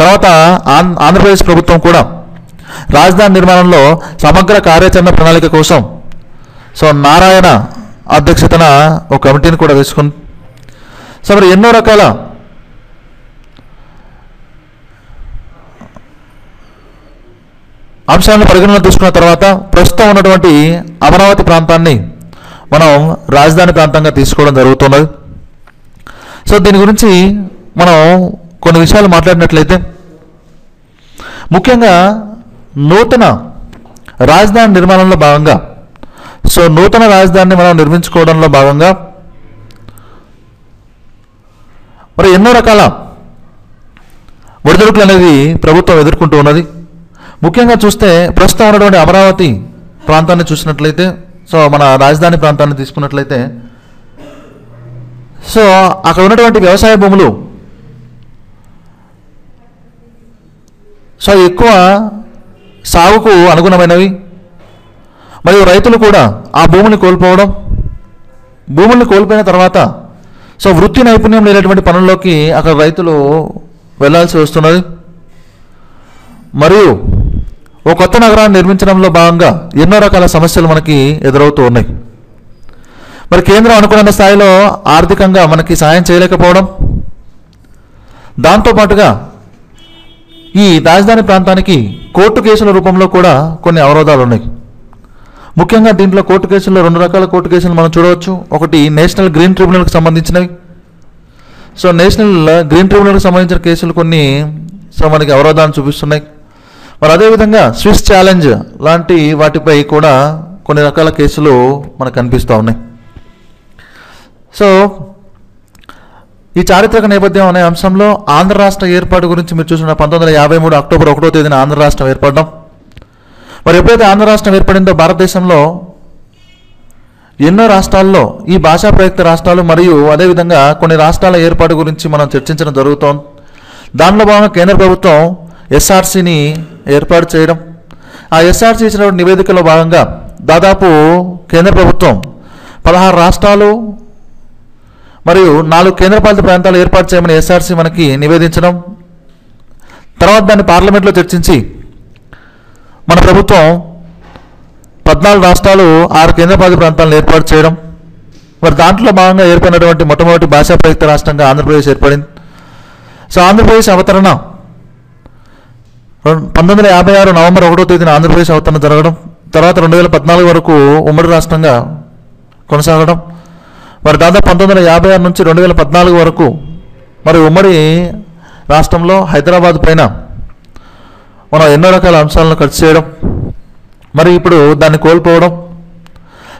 తర్వాత ఆంధ్ర ఆంధ్రప్రదేశ్ ప్రభుత్వం కూడా రాజధాని నిర్మాణంలో సమగ్ర కార్యాచరణ ప్రణాళిక కోసం సో నారాయణ అధ్యక్షతన ఒక కమిటీని కూడా వేసుకుని సో మరి ఎన్నో రకాల అంశాలను పరిగణన తీసుకున్న తర్వాత ప్రస్తుతం ఉన్నటువంటి అమరావతి ప్రాంతాన్ని మనం రాజధాని ప్రాంతంగా తీసుకోవడం జరుగుతున్నది. సో దీని గురించి మనం కొన్ని విషయాలు మాట్లాడినట్లయితే ముఖ్యంగా నూతన రాజధాని నిర్మాణంలో భాగంగా సో నూతన రాజధానిని మనం నిర్మించుకోవడంలో భాగంగా మరి ఎన్నో రకాల ఒడిదుడుకులు అనేది ప్రభుత్వం ఎదుర్కొంటూ ఉన్నది. ముఖ్యంగా చూస్తే ప్రస్తుతం ఉన్నటువంటి అమరావతి ప్రాంతాన్ని చూసినట్లయితే సో మన రాజధాని ప్రాంతాన్ని తీసుకున్నట్లయితే సో అక్కడ ఉన్నటువంటి వ్యవసాయ భూములు సో ఎక్కువ సాగుకు అనుగుణమైనవి. మరియు రైతులు కూడా ఆ భూమిని కోల్పోవడం భూములను కోల్పోయిన తర్వాత సో వృత్తి నైపుణ్యం లేనటువంటి పనుల్లోకి అక్కడ రైతులు వెళ్ళాల్సి వస్తున్నది. మరియు ఓ కొత్త నగరాన్ని నిర్మించడంలో భాగంగా ఎన్నో రకాల సమస్యలు మనకి ఎదురవుతూ ఉన్నాయి. మరి కేంద్రం అనుకున్న స్థాయిలో ఆర్థికంగా మనకి సాయం చేయలేకపోవడం దాంతోపాటుగా ఈ రాజధాని ప్రాంతానికి కోర్టు కేసుల రూపంలో కూడా కొన్ని అవరోధాలు ఉన్నాయి. ముఖ్యంగా దీంట్లో కోర్టు కేసుల్లో రెండు రకాల కోర్టు కేసులు మనం చూడవచ్చు. ఒకటి నేషనల్ గ్రీన్ ట్రిబ్యునల్కి సంబంధించినవి. సో నేషనల్ గ్రీన్ ట్రిబ్యునల్కి సంబంధించిన కేసులు కొన్ని సో మనకి అవరోధాన్ని చూపిస్తున్నాయి. మరి అదేవిధంగా స్విస్ ఛాలెంజ్ లాంటి వాటిపై కూడా కొన్ని రకాల కేసులు మనకు కనిపిస్తూ ఉన్నాయి. సో ఈ చారిత్రక నేపథ్యం అనే అంశంలో ఆంధ్ర రాష్ట్ర ఏర్పాటు గురించి మీరు చూసిన పంతొమ్మిది వందల యాభై మూడు అక్టోబర్ ఒకటో తేదీన ఆంధ్ర రాష్ట్రం ఏర్పడడం. మరి ఎప్పుడైతే ఆంధ్ర రాష్ట్రం ఏర్పడిందో భారతదేశంలో ఎన్నో రాష్ట్రాల్లో ఈ భాషా ప్రయుక్త రాష్ట్రాలు మరియు అదేవిధంగా కొన్ని రాష్ట్రాల ఏర్పాటు గురించి మనం చర్చించడం జరుగుతోంది. దానిలో భాగంగా కేంద్ర ప్రభుత్వం ఎస్ఆర్సీని ఏర్పాటు చేయడం. ఆ ఎస్ఆర్సీ ఇచ్చిన నివేదికలో భాగంగా దాదాపు కేంద్ర ప్రభుత్వం పదహారు రాష్ట్రాలు మరియు నాలుగు కేంద్రపాలిత ప్రాంతాలు ఏర్పాటు చేయమని ఎస్ఆర్సీ మనకి నివేదించడం. తర్వాత దాన్ని పార్లమెంట్లో చర్చించి మన ప్రభుత్వం పద్నాలుగు రాష్ట్రాలు ఆరు కేంద్రపాలిత ప్రాంతాలను ఏర్పాటు చేయడం మరి దాంట్లో భాగంగా ఏర్పడినటువంటి మొట్టమొదటి భాషా ప్రయుక్త రాష్ట్రంగా ఆంధ్రప్రదేశ్ ఏర్పడింది. సో ఆంధ్రప్రదేశ్ అవతరణ పంతొమ్మిది వందల యాభై ఆరు నవంబర్ ఒకటో తేదీన ఆంధ్రప్రదేశ్ అవతరణ జరగడం తర్వాత రెండు వేల పద్నాలుగు వరకు ఉమ్మడి రాష్ట్రంగా కొనసాగడం. మరి దాదాపు పంతొమ్మిది వందల యాభై ఆరు నుంచి రెండు వేల పద్నాలుగు వరకు మరి ఉమ్మడి రాష్ట్రంలో హైదరాబాద్ పైన మనం ఎన్నో రకాల అంశాలను ఖర్చు చేయడం మరి ఇప్పుడు దాన్ని కోల్పోవడం.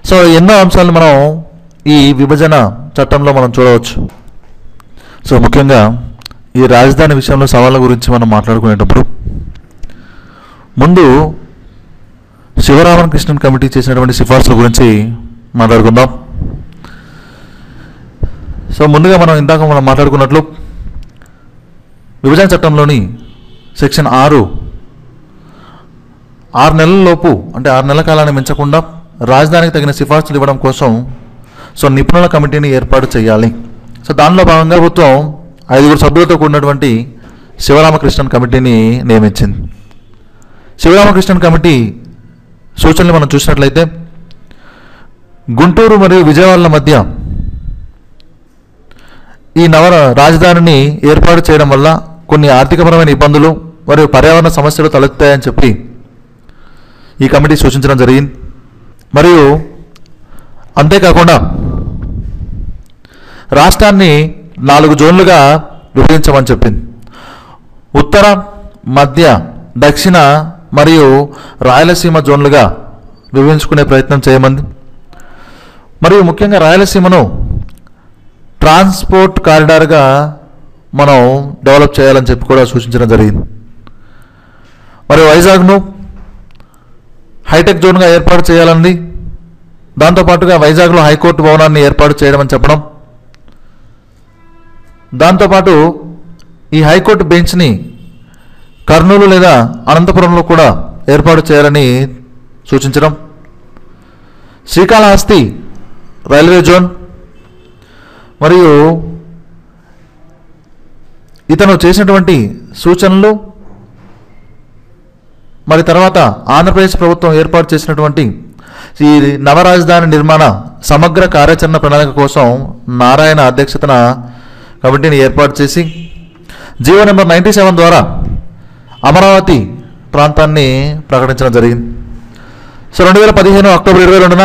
సో ఎన్నో అంశాలను మనం ఈ విభజన చట్టంలో మనం చూడవచ్చు. సో ముఖ్యంగా ఈ రాజధాని విషయంలో సవాళ్ళ గురించి మనం మాట్లాడుకునేటప్పుడు ముందు శివరామకృష్ణన్ కమిటీ చేసినటువంటి సిఫార్సుల గురించి మాట్లాడుకుందాం. సో ముందుగా మనం ఇందాక మనం మాట్లాడుకున్నట్లు విభజన చట్టంలోని సెక్షన్ ఆరు ఆరు నెలలలోపు అంటే ఆరు నెలల కాలాన్ని మించకుండా రాజధానికి తగిన సిఫార్సులు ఇవ్వడం కోసం సో నిపుణుల కమిటీని ఏర్పాటు చేయాలి. సో దానిలో భాగంగా ప్రభుత్వం ఐదుగురు సభ్యులతో కూడినటువంటి శివరామకృష్ణన్ కమిటీని నియమించింది. శివరామకృష్ణన్ కమిటీ సూచనలు మనం చూసినట్లయితే గుంటూరు మరియు విజయవాడల మధ్య ఈ నవ రాజధానిని ఏర్పాటు చేయడం వల్ల కొన్ని ఆర్థికపరమైన ఇబ్బందులు మరియు పర్యావరణ సమస్యలు తలెత్తాయని చెప్పి ఈ కమిటీ సూచించడం జరిగింది. మరియు అంతేకాకుండా రాష్ట్రాన్ని నాలుగు జోన్లుగా విభజించమని చెప్పింది. ఉత్తర మధ్య దక్షిణ మరియు రాయలసీమ జోన్లుగా విభజించుకునే ప్రయత్నం చేయమంది. మరియు ముఖ్యంగా రాయలసీమను ట్రాన్స్పోర్ట్ కారిడార్గా మనం డెవలప్ చేయాలని చెప్పి కూడా సూచించడం జరిగింది. మరియు వైజాగ్ను హైటెక్ జోన్గా ఏర్పాటు చేయాలంది. దాంతోపాటుగా వైజాగ్లో హైకోర్టు భవనాన్ని ఏర్పాటు చేయడం అని చెప్పడం దాంతోపాటు ఈ హైకోర్టు బెంచ్ని కర్నూలు లేదా అనంతపురంలో కూడా ఏర్పాటు చేయాలని సూచించడం. శ్రీకాళహస్తి రైల్వే జోన్ మరియు ఇతను చేసినటువంటి సూచనలు మరి తర్వాత ఆంధ్రప్రదేశ్ ప్రభుత్వం ఏర్పాటు చేసినటువంటి ఈ నవరాజధాని నిర్మాణ సమగ్ర కార్యాచరణ ప్రణాళిక కోసం నారాయణ అధ్యక్షతన కమిటీని ఏర్పాటు చేసి జీవో నెంబర్ నైంటీ సెవెన్ ద్వారా అమరావతి ప్రాంతాన్ని ప్రకటించడం జరిగింది. సో రెండు వేల పదిహేను అక్టోబర్ ఇరవై రెండున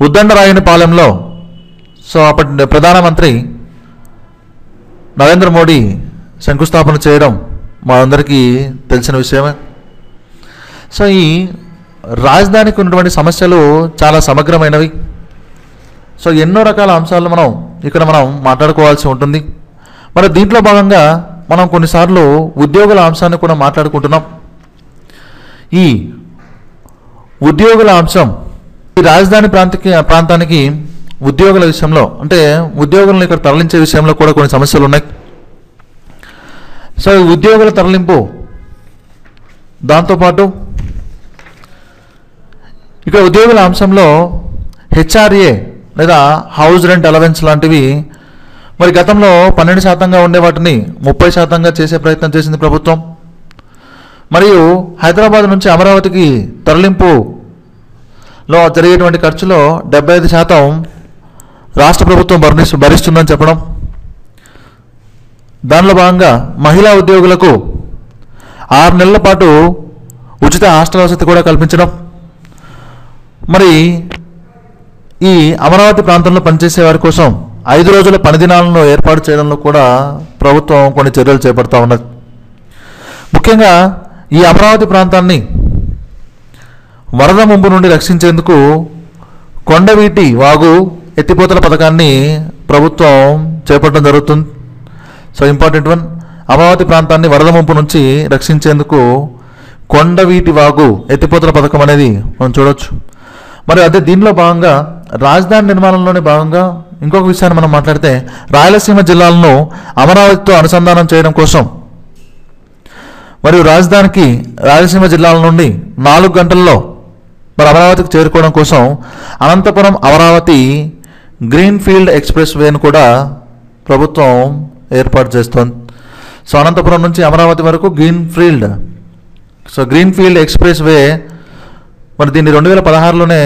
ఉద్దండరాయుని పాలెంలో సో అప్పటి ప్రధానమంత్రి నరేంద్ర మోడీ శంకుస్థాపన చేయడం మా అందరికీ తెలిసిన విషయమే. సో ఈ రాజధానికి ఉన్నటువంటి సమస్యలు చాలా సమగ్రమైనవి. సో ఎన్నో రకాల అంశాలు మనం ఇక్కడ మనం మాట్లాడుకోవాల్సి ఉంటుంది. మరి దీంట్లో భాగంగా మనం కొన్నిసార్లు ఉద్యోగుల అంశాన్ని కూడా మాట్లాడుకుంటున్నాం. ఈ ఉద్యోగుల అంశం ఈ రాజధాని ప్రాంతకి ప్రాంతానికి ఉద్యోగుల విషయంలో అంటే ఉద్యోగులను ఇక్కడ తరలించే విషయంలో కూడా కొన్ని సమస్యలు ఉన్నాయి. సో ఈ ఉద్యోగుల తరలింపు దాంతోపాటు ఇక్కడ ఉద్యోగుల అంశంలో హెచ్ఆర్ఏ లేదా హౌస్ రెంట్ అలవెన్స్ లాంటివి మరి గతంలో పన్నెండు శాతంగా ఉండే వాటిని ముప్పై శాతంగా చేసే ప్రయత్నం చేసింది ప్రభుత్వం. మరియు హైదరాబాద్ నుంచి అమరావతికి తరలింపులో జరిగేటువంటి ఖర్చులో డెబ్బై ఐదు శాతం రాష్ట్ర ప్రభుత్వం భరిస్తుందని చెప్పడం. దానిలో భాగంగా మహిళా ఉద్యోగులకు ఆరు నెలల పాటు ఉచిత హాస్టల్ వసతి కూడా కల్పించడం. మరి ఈ అమరావతి ప్రాంతంలో పనిచేసే వారి కోసం ఐదు రోజుల పని దినాలను ఏర్పాటు చేయడంలో కూడా ప్రభుత్వం కొన్ని చర్యలు చేపడుతూ ఉన్నది. ముఖ్యంగా ఈ అమరావతి ప్రాంతాన్ని వరద ముంపు నుండి రక్షించేందుకు కొండవీటి వాగు ఎత్తిపోతల పథకాన్ని ప్రభుత్వం చేపట్టడం జరుగుతుంది. సో ఇంపార్టెంట్ వన్ అమరావతి ప్రాంతాన్ని వరద ముంపు నుంచి రక్షించేందుకు కొండవీటి వాగు ఎత్తిపోతల పథకం అనేది మనం చూడవచ్చు మరి అదే దీనిలో భాగంగా రాజధాని నిర్మాణంలోనే భాగంగా ఇంకొక విషయాన్ని మనం మాట్లాడితే రాయలసీమ జిల్లాలను అమరావతితో అనుసంధానం చేయడం కోసం. మరియు రాజధానికి రాయలసీమ జిల్లాల నుండి నాలుగు గంటల్లో మరి అమరావతికి చేరుకోవడం కోసం Anantapuram Amaravati green field express వేను కూడా ప్రభుత్వం ఏర్పాటు చేస్తోంది. సో అనంతపురం నుంచి అమరావతి వరకు green field. So green field express way మరి దీన్ని రెండు వేల పదహారులోనే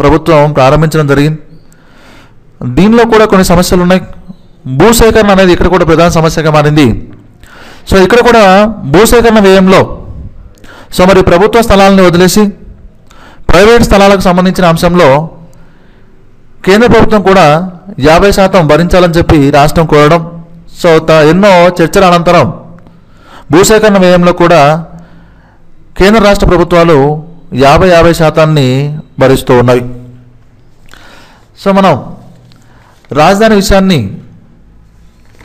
ప్రభుత్వం ప్రారంభించడం జరిగింది. దీనిలో కూడా కొన్ని సమస్యలు ఉన్నాయి భూసేకరణ అనేది ఇక్కడ కూడా ప్రధాన సమస్యగా మారింది. సో ఇక్కడ కూడా భూసేకరణ వ్యయంలో సో మరి ప్రభుత్వ స్థలాలను వదిలేసి ప్రైవేట్ స్థలాలకు సంబంధించిన అంశంలో కేంద్ర ప్రభుత్వం కూడా యాభై శాతం భరించాలని చెప్పి రాష్ట్రం కోరడం సో త ఎన్నో చర్చల అనంతరం భూసేకరణ వ్యయంలో కూడా కేంద్ర రాష్ట్ర ప్రభుత్వాలు యాభై యాభై శాతాన్ని భరిస్తూ ఉన్నవి. సో మనం రాజధాని విషయాన్ని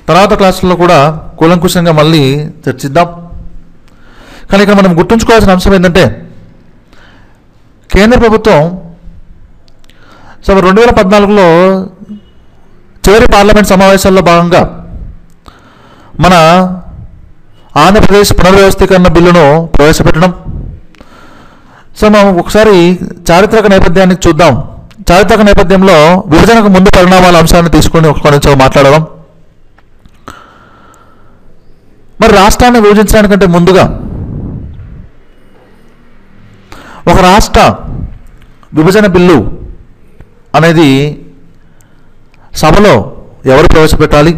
తర్వాత క్లాసుల్లో కూడా కూలంకుషంగా మళ్ళీ చర్చిద్దాం. కానీ ఇక్కడ మనం గుర్తుంచుకోవాల్సిన అంశం ఏంటంటే కేంద్ర ప్రభుత్వం సో రెండు వేల పద్నాలుగులో చివరి పార్లమెంట్ సమావేశాల్లో భాగంగా మన ఆంధ్రప్రదేశ్ పునర్వ్యవస్థీకరణ బిల్లును ప్రవేశపెట్టడం. సో మనం ఒకసారి చారిత్రక నేపథ్యాన్ని చూద్దాం. చారిత్రక నేపథ్యంలో విభజనకు ముందు పరిణామాల అంశాన్ని తీసుకొని ఒక కొంచెం మాట్లాడదాం. మరి రాష్ట్రాన్ని విభజించడానికంటే ముందుగా ఒక రాష్ట్ర విభజన బిల్లు అనేది సభలో ఎవరు ప్రవేశపెట్టాలి?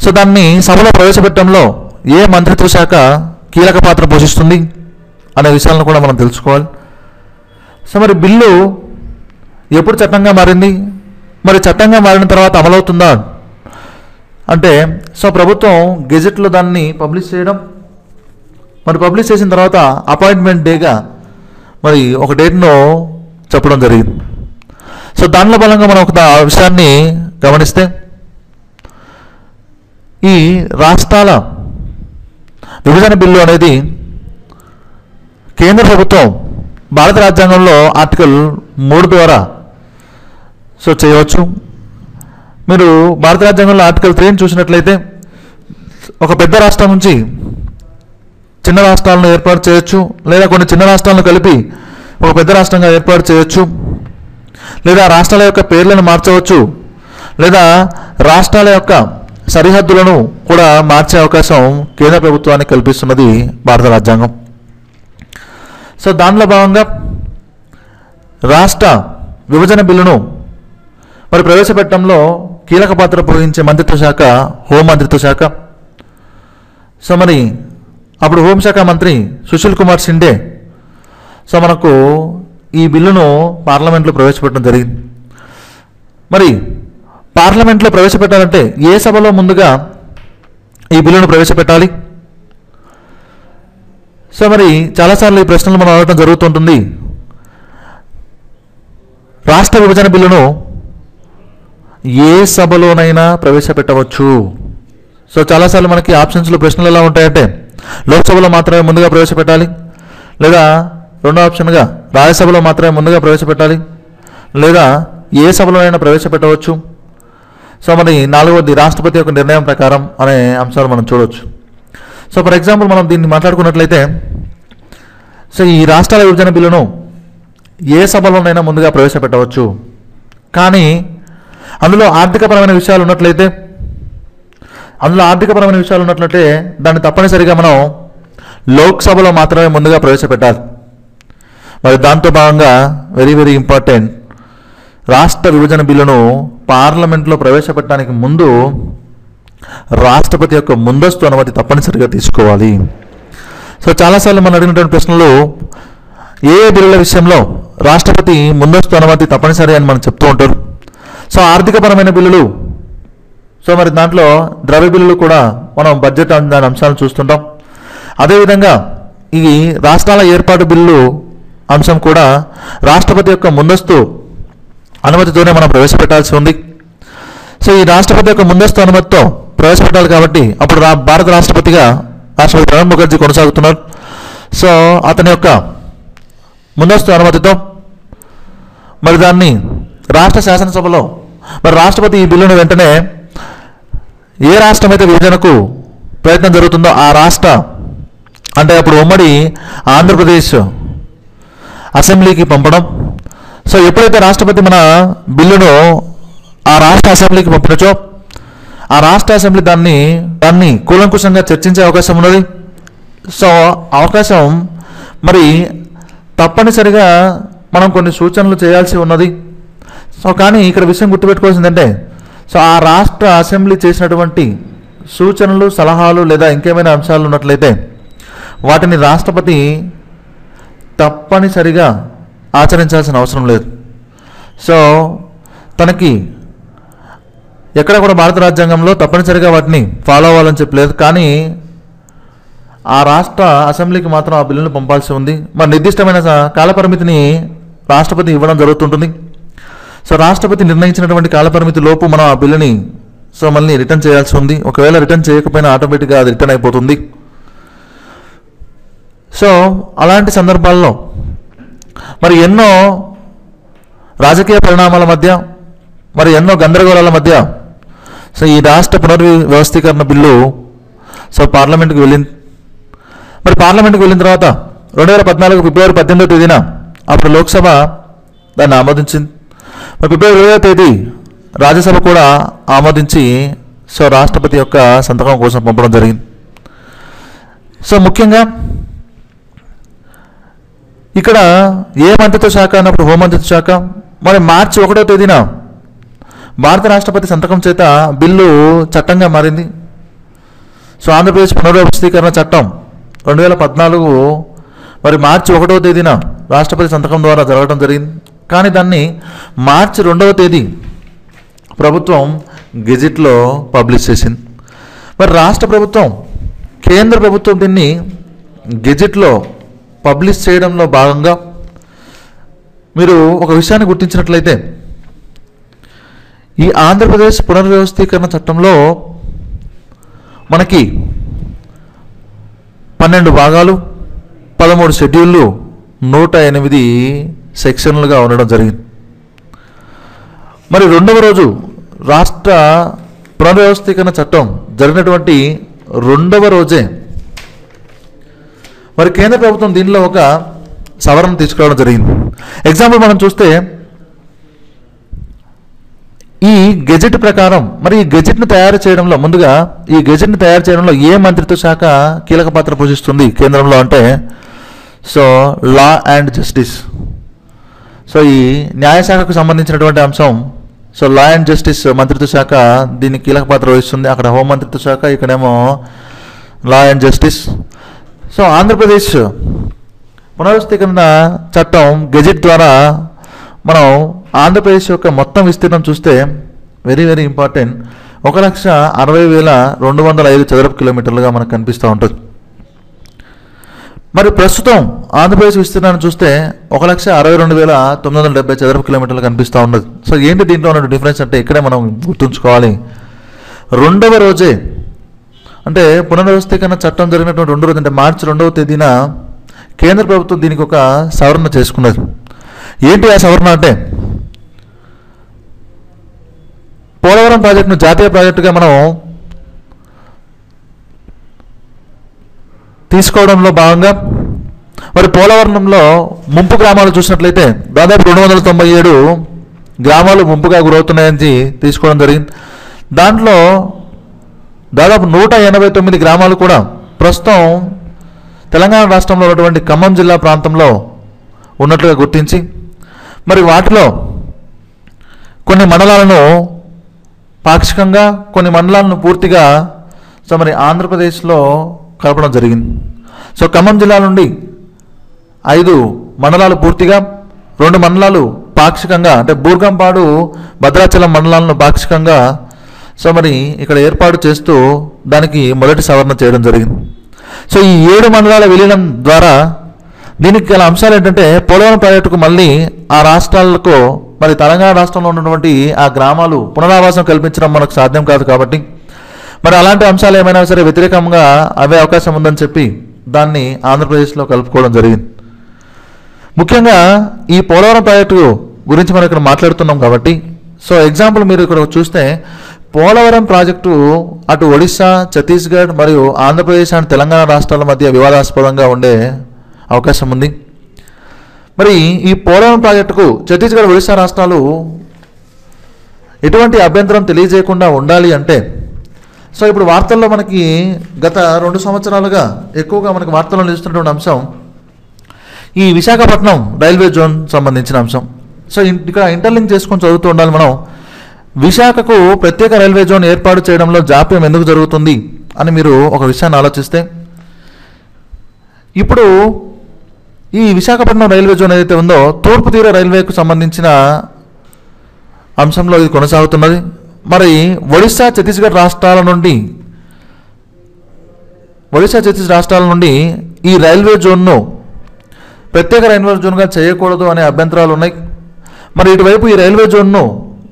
సో దాన్ని సభలో ప్రవేశపెట్టడంలో ఏ మంత్రిత్వ శాఖ కీలక పాత్ర పోషిస్తుంది అనే విషయాలను కూడా మనం తెలుసుకోవాలి. సో మరి బిల్లు ఎప్పుడు చట్టంగా మారింది? మరి చట్టంగా మారిన తర్వాత అమలవుతుందా? అంటే సో ప్రభుత్వం గెజెట్లో దాన్ని పబ్లిష్ చేయడం మరి పబ్లిష్ చేసిన తర్వాత అపాయింట్మెంట్ డేగా మరి ఒక డేట్ను చెప్పడం జరిగింది. సో దానిలో బలంగా మనం ఒక విషయాన్ని గమనిస్తే ఈ రాష్ట్రాల విభజన బిల్లు అనేది కేంద్ర ప్రభుత్వం భారత రాజ్యాంగంలో ఆర్టికల్ మూడు ద్వారా సో చేయవచ్చు. మీరు భారత రాజ్యాంగంలో ఆర్టికల్ త్రీని చూసినట్లయితే ఒక పెద్ద రాష్ట్రం నుంచి చిన్న రాష్ట్రాలను ఏర్పాటు చేయొచ్చు లేదా కొన్ని చిన్న రాష్ట్రాలను కలిపి ఒక పెద్ద రాష్ట్రంగా ఏర్పాటు చేయొచ్చు లేదా రాష్ట్రాల యొక్క పేర్లను మార్చవచ్చు లేదా రాష్ట్రాల యొక్క సరిహద్దులను కూడా మార్చే అవకాశం కేంద్ర ప్రభుత్వానికి కల్పిస్తున్నది భారత రాజ్యాంగం. సో దానిలో భాగంగా రాష్ట్ర విభజన బిల్లును మరి ప్రవేశపెట్టడంలో కీలక పాత్ర పోషించే మంత్రిత్వ శాఖ హోం మంత్రిత్వ శాఖ. సో మరి అప్పుడు హోంశాఖ మంత్రి సుశీల్ కుమార్ షిండే సో మనకు ఈ బిల్లును పార్లమెంట్లో ప్రవేశపెట్టడం జరిగింది. మరి పార్లమెంట్లో ప్రవేశపెట్టాలంటే ఏ సభలో ముందుగా ఈ బిల్లును ప్రవేశపెట్టాలి? సో మరి చాలాసార్లు ఈ ప్రశ్నలు మనం అడగడం జరుగుతుంటుంది. రాష్ట్ర విభజన బిల్లును ఏ సభలోనైనా ప్రవేశపెట్టవచ్చు. సో చాలాసార్లు మనకి ఆప్షన్స్లో ప్రశ్నలు ఎలా ఉంటాయంటే లోక్సభలో మాత్రమే ముందుగా ప్రవేశపెట్టాలి? లేదా రెండో ఆప్షన్గా రాజ్యసభలో మాత్రమే ముందుగా ప్రవేశపెట్టాలి? లేదా ఏ సభలోనైనా ప్రవేశపెట్టవచ్చు? సో మరి నాలుగవది రాష్ట్రపతి యొక్క నిర్ణయం ప్రకారం అనే అంశాలు మనం చూడవచ్చు సో ఫర్ ఎగ్జాంపుల్ మనం దీన్ని మాట్లాడుకున్నట్లయితే సో ఈ రాష్ట్రాల విభజన బిల్లును ఏ సభలోనైనా ముందుగా ప్రవేశపెట్టవచ్చు. కానీ అందులో ఆర్థికపరమైన విషయాలు ఉన్నట్లయితే అందులో ఆర్థికపరమైన విషయాలు ఉన్నట్లయితే దాన్ని తప్పనిసరిగా మనం లోక్సభలో మాత్రమే ముందుగా ప్రవేశపెట్టాలి. మరి దాంతో భాగంగా వెరీ వెరీ ఇంపార్టెంట్ రాష్ట్ర విభజన బిల్లును పార్లమెంట్లో ప్రవేశపెట్టడానికి ముందు రాష్ట్రపతి యొక్క ముందస్తు అనుమతి తప్పనిసరిగా తీసుకోవాలి. సో చాలాసార్లు మనం అడిగినటువంటి ప్రశ్నలు ఏ బిల్లుల విషయంలో రాష్ట్రపతి ముందస్తు అనుమతి తప్పనిసరి అని మనం చెప్తూ ఉంటారు. సో ఆర్థికపరమైన బిల్లులు సో మరి దాంట్లో ద్రవ్య బిల్లులు కూడా మనం బడ్జెట్ దాని అంశాలను చూస్తుంటాం. అదేవిధంగా ఈ రాష్ట్రాల ఏర్పాటు బిల్లు అంశం కూడా రాష్ట్రపతి యొక్క ముందస్తు అనుమతితోనే మనం ప్రవేశపెట్టాల్సి ఉంది. సో ఈ రాష్ట్రపతి యొక్క ముందస్తు అనుమతితో ప్రవేశపెట్టాలి కాబట్టి అప్పుడు రా భారత రాష్ట్రపతిగా రాష్ట్రపతి ప్రణబ్ ముఖర్జీ కొనసాగుతున్నారు. సో అతని యొక్క ముందస్తు అనుమతితో మరి దాన్ని రాష్ట్ర శాసనసభలో మరి రాష్ట్రపతి ఈ బిల్లును వెంటనే ఏ రాష్ట్రం అయితే విభజనకు ప్రయత్నం జరుగుతుందో ఆ రాష్ట్ర అంటే అప్పుడు ఉమ్మడి ఆంధ్రప్రదేశ్ అసెంబ్లీకి పంపడం సో ఎప్పుడైతే రాష్ట్రపతి మన బిల్లును ఆ రాష్ట్ర అసెంబ్లీకి పంపినచో ఆ రాష్ట్ర అసెంబ్లీ దాన్ని దాన్ని కూలంకుషంగా చర్చించే అవకాశం ఉన్నది. సో అవకాశం మరి తప్పనిసరిగా మనం కొన్ని సూచనలు చేయాల్సి ఉన్నది. సో కానీ ఇక్కడ విషయం గుర్తుపెట్టుకోవాల్సిందంటే సో ఆ రాష్ట్ర అసెంబ్లీ చేసినటువంటి సూచనలు సలహాలు లేదా ఇంకేమైనా అంశాలు ఉన్నట్లయితే వాటిని రాష్ట్రపతి తప్పనిసరిగా ఆచరించాల్సిన అవసరం లేదు. సో తనకి ఎక్కడ కూడా భారత రాజ్యాంగంలో తప్పనిసరిగా వాటిని ఫాలో అవ్వాలని చెప్పలేదు కానీ ఆ రాష్ట్ర అసెంబ్లీకి మాత్రం ఆ బిల్లును పంపాల్సి ఉంది. మరి నిర్దిష్టమైన కాలపరిమితిని రాష్ట్రపతి ఇవ్వడం జరుగుతుంటుంది. సో రాష్ట్రపతి నిర్ణయించినటువంటి కాలపరిమితి లోపు మనం ఆ బిల్లుని సో మళ్ళీ రిటర్న్ చేయాల్సి ఉంది. ఒకవేళ రిటర్న్ చేయకపోయినా ఆటోమేటిక్గా అది రిటర్న్ అయిపోతుంది. సో అలాంటి సందర్భాల్లో మరి ఎన్నో రాజకీయ పరిణామాల మధ్య మరి ఎన్నో గందరగోళాల మధ్య సో ఈ రాష్ట్ర పునర్వ్యవస్థీకరణ బిల్లు సో పార్లమెంట్కి వెళ్ళింది మరి పార్లమెంట్కి వెళ్ళిన తర్వాత రెండు వేల పద్నాలుగు ఫిబ్రవరి పద్దెనిమిదో తేదీన అప్పుడు లోక్సభ దాన్ని ఆమోదించింది. మరి ఫిబ్రవరి ఇరవై తేదీ రాజ్యసభ కూడా ఆమోదించి సో రాష్ట్రపతి యొక్క సంతకం కోసం పంపడం జరిగింది. సో ముఖ్యంగా ఇక్కడ ఏ మంత్రిత్వ శాఖ అన్నప్పుడు హోంమంత్రిత్వ శాఖ? మరి మార్చి ఒకటో తేదీన భారత రాష్ట్రపతి సంతకం చేత బిల్లు చట్టంగా మారింది. సో ఆంధ్రప్రదేశ్ పునర్వ్యవస్థీకరణ చట్టం రెండు వేల పద్నాలుగు మరి మార్చి ఒకటవ తేదీన రాష్ట్రపతి సంతకం ద్వారా జరగడం జరిగింది. కానీ దాన్ని మార్చి రెండవ తేదీ ప్రభుత్వం గెజిట్లో పబ్లిష్ చేసింది. మరి రాష్ట్ర ప్రభుత్వం కేంద్ర ప్రభుత్వం దీన్ని గెజిట్లో పబ్లిష్ చేయడంలో భాగంగా మీరు ఒక విషయాన్ని గుర్తించినట్లయితే ఈ ఆంధ్రప్రదేశ్ పునర్వ్యవస్థీకరణ చట్టంలో మనకి పన్నెండు భాగాలు పదమూడు షెడ్యూళ్ళు నూట ఎనిమిది సెక్షన్లుగా ఉండడం జరిగింది. మరి రెండవ రోజు రాష్ట్ర పునర్వ్యవస్థీకరణ చట్టం జరిగినటువంటి రెండవ రోజే మరి కేంద్ర ప్రభుత్వం దీనిలో ఒక సవరణ తీసుకురావడం జరిగింది. ఎగ్జాంపుల్ మనం చూస్తే ఈ గెజెట్ ప్రకారం మరి ఈ గెజెట్ను తయారు చేయడంలో ముందుగా ఈ గెజెట్ను తయారు చేయడంలో ఏ మంత్రిత్వ శాఖ కీలక పాత్ర పోషిస్తుంది కేంద్రంలో అంటే so law and justice so ఈ న్యాయశాఖకు సంబంధించినటువంటి అంశం సో లా అండ్ జస్టిస్ మంత్రిత్వ శాఖ దీన్ని కీలక పాత్ర వహిస్తుంది. అక్కడ హోం మంత్రిత్వ శాఖ ఇక్కడేమో law and justice so Andhra Pradesh పునర్వస్థీకరణ చట్టం గెజెట్ ద్వారా మనం ఆంధ్రప్రదేశ్ యొక్క మొత్తం విస్తీర్ణం చూస్తే వెరీ వెరీ ఇంపార్టెంట్ ఒక లక్ష అరవై వేల రెండు వందల ఐదు చదరపు కిలోమీటర్లుగా మనకు కనిపిస్తూ ఉంటుంది. మరి ప్రస్తుతం ఆంధ్రప్రదేశ్ విస్తీర్ణాన్ని చూస్తే ఒక లక్ష అరవై రెండు వేల తొమ్మిది వందల డెబ్బై చదరపు కిలోమీటర్లు కనిపిస్తూ ఉన్నది. సో ఏంటి దీంట్లో ఉన్న డిఫరెన్స్ అంటే ఇక్కడే మనం గుర్తుంచుకోవాలి. రెండవ రోజే అంటే పునర్వ్యవస్థీకరణ చట్టం జరిగినటువంటి రెండు రోజు అంటే మార్చి రెండవ తేదీన కేంద్ర ప్రభుత్వం దీనికి ఒక సవరణ చేసుకున్నది. ఏంటి ఆ సవరణ అంటే? పోలవరం ప్రాజెక్టును జాతీయ ప్రాజెక్టుగా మనం తీసుకోవడంలో భాగంగా మరి పోలవరంలో ముంపు గ్రామాలు చూసినట్లయితే దాదాపు రెండు వందల తొంభై ఏడు గ్రామాలు ముంపుగా గురవుతున్నాయని తీసుకోవడం జరిగింది. దాంట్లో దాదాపు నూట ఎనభై తొమ్మిది గ్రామాలు కూడా ప్రస్తుతం తెలంగాణ రాష్ట్రంలో ఉన్నటువంటి ఖమ్మం జిల్లా ప్రాంతంలో ఉన్నట్లుగా గుర్తించి మరి వాటిలో కొన్ని మండలాలను పాక్షికంగా కొన్ని మండలాలను పూర్తిగా సో మరి ఆంధ్రప్రదేశ్లో కలపడం జరిగింది. సో ఖమ్మం జిల్లా నుండి ఐదు మండలాలు పూర్తిగా రెండు మండలాలు పాక్షికంగా అంటే బూర్గంపాడు భద్రాచలం మండలాలను పాక్షికంగా సో మరి ఇక్కడ ఏర్పాటు చేస్తూ దానికి మొదటి సవరణ చేయడం జరిగింది. సో ఈ ఏడు మండలాల విలీనం ద్వారా దీనికి గల అంశాలు ఏంటంటే పోలవరం ప్రాజెక్టుకు మళ్ళీ ఆ రాష్ట్రాలకు మరి తెలంగాణ రాష్ట్రంలో ఉన్నటువంటి ఆ గ్రామాలు పునరావాసం కల్పించడం మనకు సాధ్యం కాదు కాబట్టి మరి అలాంటి అంశాలు ఏమైనా సరే వ్యతిరేకంగా అవే అవకాశం ఉందని చెప్పి దాన్ని ఆంధ్రప్రదేశ్లో కలుపుకోవడం జరిగింది. ముఖ్యంగా ఈ పోలవరం ప్రాజెక్టు గురించి మనం ఇక్కడ మాట్లాడుతున్నాం కాబట్టి సో ఎగ్జాంపుల్ మీరు ఇక్కడ చూస్తే పోలవరం ప్రాజెక్టు అటు ఒడిశా ఛత్తీస్గఢ్ మరియు ఆంధ్రప్రదేశ్ అండ్ తెలంగాణ రాష్ట్రాల మధ్య వివాదాస్పదంగా ఉండే అవకాశం ఉంది. మరి ఈ పోలవరం ప్రాజెక్టుకు ఛత్తీస్గఢ్ ఒడిశా రాష్ట్రాలు ఎటువంటి అభ్యంతరం తెలియజేయకుండా ఉండాలి అంటే సో ఇప్పుడు వార్తల్లో మనకి గత రెండు సంవత్సరాలుగా ఎక్కువగా మనకి వార్తల్లో నిలుస్తున్నటువంటి అంశం ఈ విశాఖపట్నం రైల్వే జోన్ సంబంధించిన అంశం. సో ఇక్కడ ఇంటర్లింక్ చేసుకొని చదువుతూ ఉండాలి మనం. విశాఖకు ప్రత్యేక రైల్వే జోన్ ఏర్పాటు చేయడంలో జాప్యం ఎందుకు జరుగుతుంది అని మీరు ఒక విషయాన్ని ఆలోచిస్తే ఇప్పుడు ఈ విశాఖపట్నం రైల్వే జోన్ ఏదైతే ఉందో తూర్పు తీర రైల్వేకు సంబంధించిన అంశంలో ఇది కొనసాగుతున్నది. మరి ఒడిశా ఛత్తీస్గఢ్ రాష్ట్రాల నుండి ఒడిశా ఛత్తీస్ రాష్ట్రాల నుండి ఈ రైల్వే జోన్ను ప్రత్యేక రైల్వే జోన్గా చేయకూడదు అనే అభ్యంతరాలు ఉన్నాయి. మరి ఇటువైపు ఈ రైల్వే జోన్ను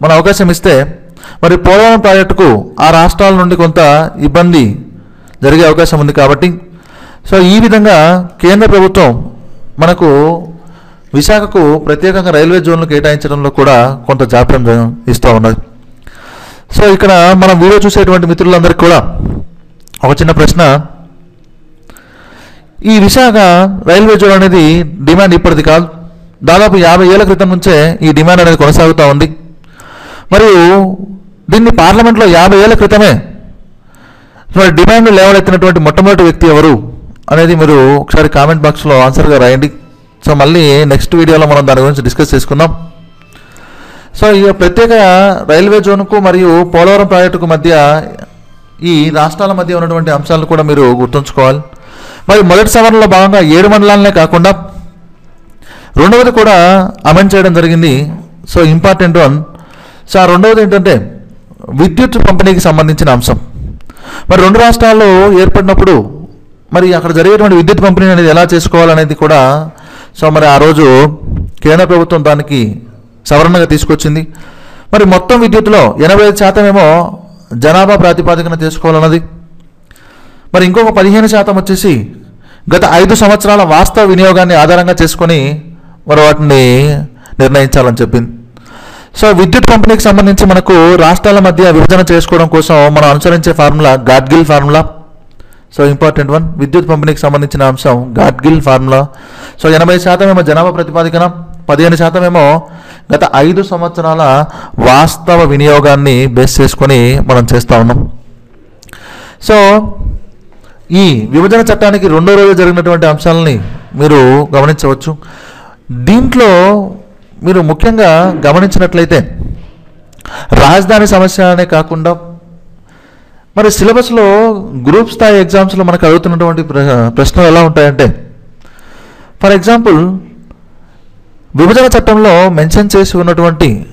మన అవకాశం ఇస్తే మరి పోలవరం ప్రాజెక్టుకు ఆ రాష్ట్రాల నుండి కొంత ఇబ్బంది జరిగే అవకాశం ఉంది కాబట్టి సో ఈ విధంగా కేంద్ర ప్రభుత్వం మనకు విశాఖకు ప్రత్యేకంగా రైల్వే జోన్లు కేటాయించడంలో కూడా కొంత జాప్యం ఇస్తూ ఉన్నది. సో ఇక్కడ మనం వీడియో చూసేటువంటి మిత్రులందరికీ కూడా ఒక చిన్న ప్రశ్న. ఈ విశాఖ రైల్వే జోన్ అనేది డిమాండ్ ఇప్పటిది కాదు. దాదాపు యాభై ఏళ్ళ క్రితం నుంచే ఈ డిమాండ్ అనేది కొనసాగుతూ ఉంది. మరియు దీన్ని పార్లమెంట్లో యాభై ఏళ్ళ క్రితమే మరి డిమాండ్ లేవనెత్తినటువంటి మొట్టమొదటి వ్యక్తి ఎవరు అనేది మీరు ఒకసారి కామెంట్ బాక్స్లో ఆన్సర్గా రాయండి. సో మళ్ళీ నెక్స్ట్ వీడియోలో మనం దాని గురించి డిస్కస్ చేసుకుందాం. సో ఈ ప్రత్యేక రైల్వే జోన్కు మరియు పోలవరం ప్రాజెక్టుకు మధ్య ఈ రాష్ట్రాల మధ్య ఉన్నటువంటి అంశాలను కూడా మీరు గుర్తుంచుకోవాలి. మరి మొదటి సవరణలో భాగంగా ఏడు మండలాలనే కాకుండా రెండవది కూడా అమెండ్ చేయడం జరిగింది. So important one. సో ఆ రెండవది ఏంటంటే విద్యుత్ పంపిణీకి సంబంధించిన అంశం. మరి రెండు రాష్ట్రాల్లో ఏర్పడినప్పుడు మరి అక్కడ జరిగేటువంటి విద్యుత్ పంపిణీ అనేది ఎలా చేసుకోవాలనేది కూడా సో మరి ఆ రోజు కేంద్ర ప్రభుత్వం దానికి సవరణగా తీసుకొచ్చింది. మరి మొత్తం విద్యుత్లో ఎనభై ఐదు శాతం ఏమో జనాభా ప్రాతిపాదికన చేసుకోవాలన్నది మరి ఇంకొక పదిహేను శాతం వచ్చేసి గత ఐదు సంవత్సరాల వాస్తవ వినియోగాన్ని ఆధారంగా చేసుకొని మరి వాటిని నిర్ణయించాలని చెప్పింది. సో విద్యుత్ పంపిణీకి సంబంధించి మనకు రాష్ట్రాల మధ్య విభజన చేసుకోవడం కోసం మనం అనుసరించే formula Gadgil formula. So important one విద్యుత్ పంపిణీకి సంబంధించిన అంశం గాడ్గిల్ ఫార్ములా. సో ఎనభై శాతం ఏమో జనాభా ప్రతిపాదికన పదిహేను శాతం ఏమో గత ఐదు సంవత్సరాల వాస్తవ వినియోగాన్ని బేస్ చేసుకొని మనం చేస్తూ ఉన్నాం. సో ఈ విభజన చట్టానికి రెండో రోజు జరిగినటువంటి అంశాలని మీరు గమనించవచ్చు. దీంట్లో మీరు ముఖ్యంగా గమనించినట్లయితే రాజధాని సమస్య అనే కాకుండా మరి సిలబస్లో గ్రూప్ స్థాయి ఎగ్జామ్స్లో మనకు అడుగుతున్నటువంటి ప్ర- ప్రశ్నలు ఎలా ఉంటాయంటే ఫర్ ఎగ్జాంపుల్ విభజన చట్టంలో మెన్షన్ చేసి ఉన్నటువంటి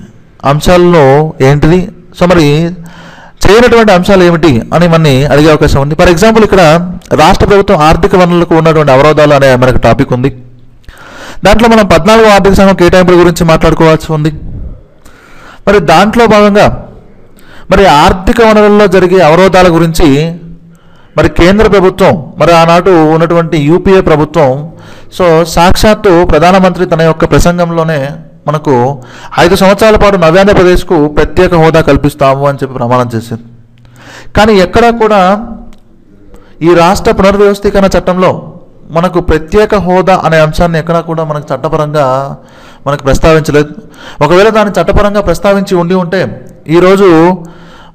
అంశాల్లో ఏంటిది? సో మరి చేయనటువంటి అంశాలు ఏమిటి అని మనని అడిగే అవకాశం ఉంది. ఫర్ ఎగ్జాంపుల్ ఇక్కడ రాష్ట్ర ప్రభుత్వం ఆర్థిక వనరులకు ఉన్నటువంటి అవరోధాలు అనే మనకు టాపిక్ ఉంది. దాంట్లో మనం పద్నాలుగో ఆర్థిక సంఘం కేటాయింపుల గురించి మాట్లాడుకోవాల్సి ఉంది. మరి దాంట్లో భాగంగా మరి ఆర్థిక వనరుల్లో జరిగే అవరోధాల గురించి మరి కేంద్ర ప్రభుత్వం మరి ఆనాడు ఉన్నటువంటి యూపీఏ ప్రభుత్వం సో సాక్షాత్తు ప్రధానమంత్రి తన యొక్క ప్రసంగంలోనే మనకు ఐదు సంవత్సరాల పాటు నవ్యాంధ్రప్రదేశ్కు ప్రత్యేక హోదా కల్పిస్తాము అని చెప్పి ప్రమాణం చేసింది. కానీ ఎక్కడా కూడా ఈ రాష్ట్ర పునర్వ్యవస్థీకరణ చట్టంలో మనకు ప్రత్యేక హోదా అనే అంశాన్ని ఎక్కడా కూడా మనకు చట్టపరంగా మనకు ప్రస్తావించలేదు. ఒకవేళ దాన్ని చట్టపరంగా ప్రస్తావించి ఉండి ఉంటే ఈరోజు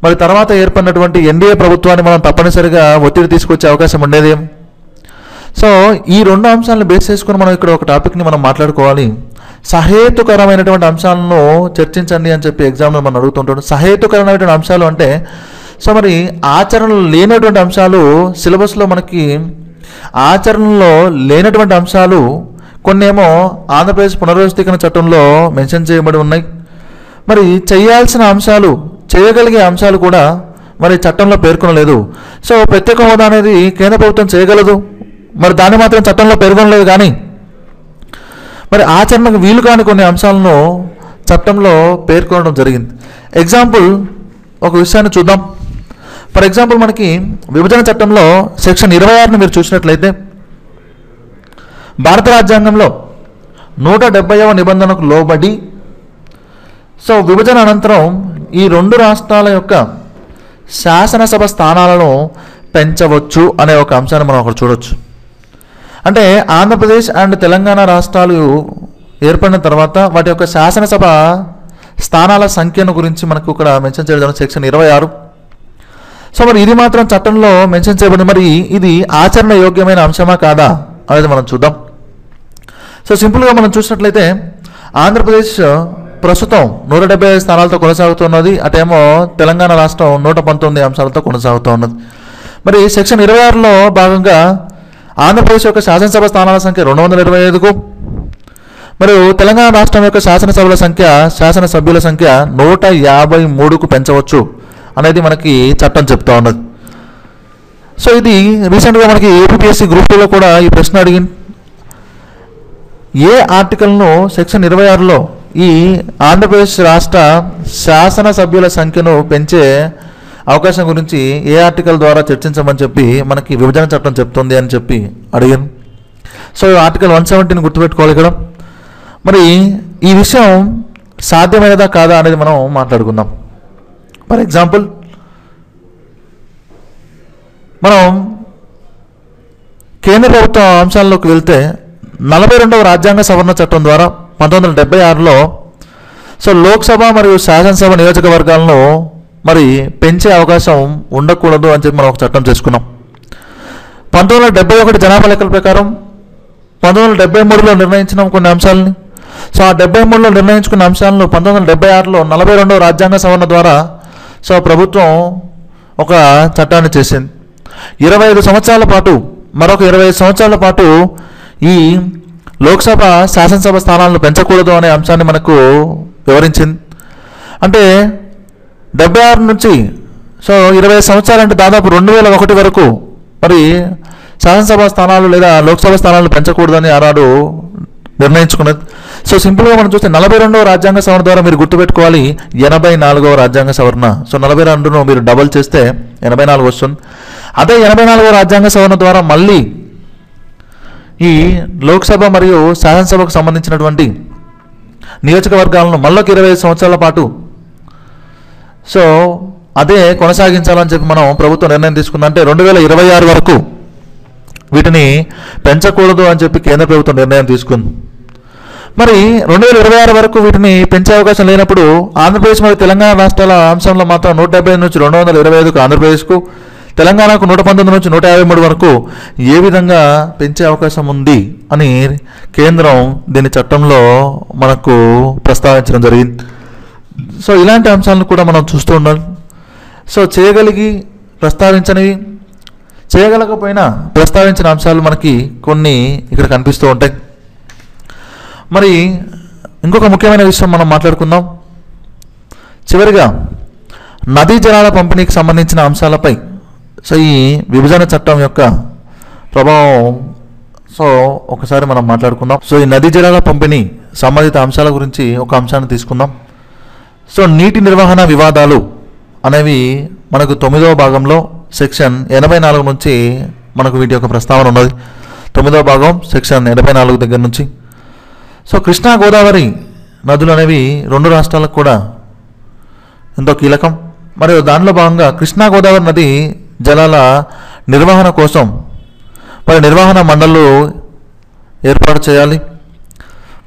మరి తర్వాత ఏర్పడినటువంటి ఎన్డీఏ ప్రభుత్వాన్ని మనం తప్పనిసరిగా ఒత్తిడి తీసుకొచ్చే అవకాశం ఉండేదేం. సో ఈ రెండు అంశాలను బేస్ చేసుకుని మనం ఇక్కడ ఒక టాపిక్ని మనం మాట్లాడుకోవాలి. సహేతుకరమైనటువంటి అంశాలను చర్చించండి అని చెప్పి ఎగ్జామ్లో మనం అడుగుతుంటాడు. సహేతుకరమైనటువంటి అంశాలు అంటే సో మరి ఆచరణలో లేనటువంటి అంశాలు సిలబస్లో మనకి ఆచరణలో లేనటువంటి అంశాలు కొన్ని ఏమో ఆంధ్రప్రదేశ్ పునర్వ్యవస్థీకరణ చట్టంలో మెన్షన్ చేయబడి ఉన్నాయి. మరి చేయాల్సిన అంశాలు చేయగలిగే అంశాలు కూడా మరి చట్టంలో పేర్కొనలేదు. సో ప్రత్యేక హోదా అనేది కేంద్ర ప్రభుత్వం చేయగలదు. మరి దాన్ని మాత్రం చట్టంలో పేర్కొనలేదు కానీ మరి ఆచరణకు వీలు కాని కొన్ని అంశాలను చట్టంలో పేర్కొనడం జరిగింది. ఎగ్జాంపుల్ ఒక విషయాన్ని చూద్దాం. ఫర్ ఎగ్జాంపుల్ మనకి విభజన చట్టంలో సెక్షన్ ఇరవై ఆరుని మీరు చూసినట్లయితే భారత రాజ్యాంగంలో నూట డెబ్బైవ నిబంధనకు లోబడి సో విభజన అనంతరం ఈ రెండు రాష్ట్రాల యొక్క శాసనసభ స్థానాలను పెంచవచ్చు అనే ఒక అంశాన్ని మనం అక్కడ చూడవచ్చు అంటే ఆంధ్రప్రదేశ్ అండ్ తెలంగాణ రాష్ట్రాలు ఏర్పడిన తర్వాత వాటి యొక్క శాసనసభ స్థానాల సంఖ్యను గురించి మనకు ఇక్కడ మెన్షన్ చేయడం సెక్షన్ ఇరవై ఆరు. సో మరి ఇది మాత్రం చట్టంలో మెన్షన్ చేయబడింది. మరి ఇది ఆచరణ యోగ్యమైన అంశమా కాదా అనేది మనం చూద్దాం. సో సింపుల్గా మనం చూసినట్లయితే ఆంధ్రప్రదేశ్ ప్రస్తుతం నూట డెబ్బై ఐదు స్థానాలతో కొనసాగుతున్నది. అటేమో తెలంగాణ రాష్ట్రం నూట పంతొమ్మిది అంశాలతో కొనసాగుతూ ఉన్నది మరి సెక్షన్ ఇరవై ఆరులో భాగంగా ఆంధ్రప్రదేశ్ యొక్క శాసనసభ స్థానాల సంఖ్య రెండు వందల ఇరవై ఐదుకు మరియు తెలంగాణ రాష్ట్రం యొక్క శాసనసభల సంఖ్య శాసనసభ్యుల సంఖ్య నూట యాభై మూడుకు పెంచవచ్చు. అనేది మనకి చట్టం చెప్తా ఉన్నది. సో ఇది రీసెంట్గా మనకి ఏపీఎస్సీ గ్రూప్ టూలో కూడా ఈ ప్రశ్న అడిగింది ఏ ఆర్టికల్ను సెక్షన్ ఇరవై ఆరులో ఈ ఆంధ్రప్రదేశ్ రాష్ట్ర శాసనసభ్యుల సంఖ్యను పెంచే అవకాశం గురించి ఏ ఆర్టికల్ ద్వారా చర్చించమని చెప్పి మనకి విభజన చట్టం చెప్తుంది అని చెప్పి అడిగాను. సో ఆర్టికల్ వన్ సెవెంటీని గుర్తుపెట్టుకోవాలి ఇక్కడ. మరి ఈ విషయం సాధ్యమైనదా కాదా అనేది మనం మాట్లాడుకుందాం. ఫర్ ఎగ్జాంపుల్ మనం కేంద్ర ప్రభుత్వ అంశాల్లోకి వెళ్తే నలభై రెండవ రాజ్యాంగ సవరణ చట్టం ద్వారా పంతొమ్మిది వందల డెబ్బై ఆరులో సో లోక్సభ మరియు శాసనసభ నియోజకవర్గాలను మరి పెంచే అవకాశం ఉండకూడదు అని చెప్పి మనం ఒక చట్టం చేసుకున్నాం. పంతొమ్మిది వందల డెబ్బై ఒకటి జనాభా లెక్కల ప్రకారం పంతొమ్మిది వందల డెబ్బై మూడులో నిర్ణయించిన కొన్ని అంశాలని. సో ఆ డెబ్బై మూడులో నిర్ణయించుకున్న అంశాలను పంతొమ్మిది వందల డెబ్బై ఆరులో నలభై రెండవ రాజ్యాంగ సవరణ ద్వారా సో ప్రభుత్వం ఒక చట్టాన్ని చేసింది. ఇరవై ఐదు సంవత్సరాల పాటు మరొక ఇరవై ఐదు సంవత్సరాల పాటు ఈ లోక్సభ శాసనసభ స్థానాలను పెంచకూడదు అనే అంశాన్ని మనకు వివరించింది. అంటే డెబ్బై ఆరు నుంచి సో ఇరవై సంవత్సరాలు అంటే దాదాపు రెండు వేల ఒకటి వరకు మరి శాసనసభ స్థానాలు లేదా లోక్సభ స్థానాలు పెంచకూడదని ఆనాడు నిర్ణయించుకున్నది. సో సింపుల్గా మనం చూస్తే నలభై రెండవ రాజ్యాంగ సవరణ ద్వారా మీరు గుర్తుపెట్టుకోవాలి. ఎనభై నాలుగవ రాజ్యాంగ సవరణ. సో నలభై రెండును మీరు డబల్ చేస్తే ఎనభై నాలుగు వస్తుంది. అదే ఎనభై నాలుగవ రాజ్యాంగ సవరణ ద్వారా మళ్ళీ ఈ లోక్సభ మరియు శాసనసభకు సంబంధించినటువంటి నియోజకవర్గాలను మళ్ళొక ఇరవై ఐదు సంవత్సరాల పాటు సో అదే కొనసాగించాలని చెప్పి మనం ప్రభుత్వం నిర్ణయం తీసుకుంది. అంటే రెండు వేల ఇరవై ఆరు వరకు వీటిని పెంచకూడదు అని చెప్పి కేంద్ర ప్రభుత్వం నిర్ణయం తీసుకుంది. మరి రెండు వేల ఇరవై ఆరు వరకు వీటిని పెంచే అవకాశం లేనప్పుడు ఆంధ్రప్రదేశ్ మరియు తెలంగాణ రాష్ట్రాల అంశంలో మాత్రం నూట డెబ్బై నుంచి రెండు వందల ఇరవై ఐదుకు ఆంధ్రప్రదేశ్కు తెలంగాణకు నూట పంతొమ్మిది నుంచి నూట యాభై మూడు వరకు ఏ విధంగా పెంచే అవకాశం ఉంది అని కేంద్రం దీని చట్టంలో మనకు ప్రస్తావించడం జరిగింది. సో ఇలాంటి అంశాలను కూడా మనం చూస్తూ ఉండాలి. సో చేయగలిగి ప్రస్తావించనివి చేయగలకపోయినా ప్రస్తావించిన అంశాలు మనకి కొన్ని ఇక్కడ కనిపిస్తూ ఉంటాయి. మరి ఇంకొక ముఖ్యమైన విషయం మనం మాట్లాడుకుందాం. చివరిగా నదీ జలాల పంపిణీకి సంబంధించిన అంశాలపై సో ఈ విభజన చట్టం యొక్క ప్రభావం సో ఒకసారి మనం మాట్లాడుకుందాం. సో ఈ నదీ జలాల పంపిణీ సంబంధిత అంశాల గురించి ఒక అంశాన్ని తీసుకుందాం. సో నీటి నిర్వహణ వివాదాలు అనేవి మనకు తొమ్మిదవ భాగంలో సెక్షన్ ఎనభై నాలుగు నుంచి మనకు వీటి యొక్క ప్రస్తావన ఉన్నది. తొమ్మిదవ భాగం సెక్షన్ ఎనభై నాలుగు దగ్గర నుంచి. సో కృష్ణా గోదావరి నదులు అనేవి రెండు రాష్ట్రాలకు కూడా ఎంతో కీలకం. మరియు దానిలో భాగంగా కృష్ణా గోదావరి నది జలాల నిర్వహణ కోసం మరి నిర్వహణ మండళ్ళు ఏర్పాటు చేయాలి.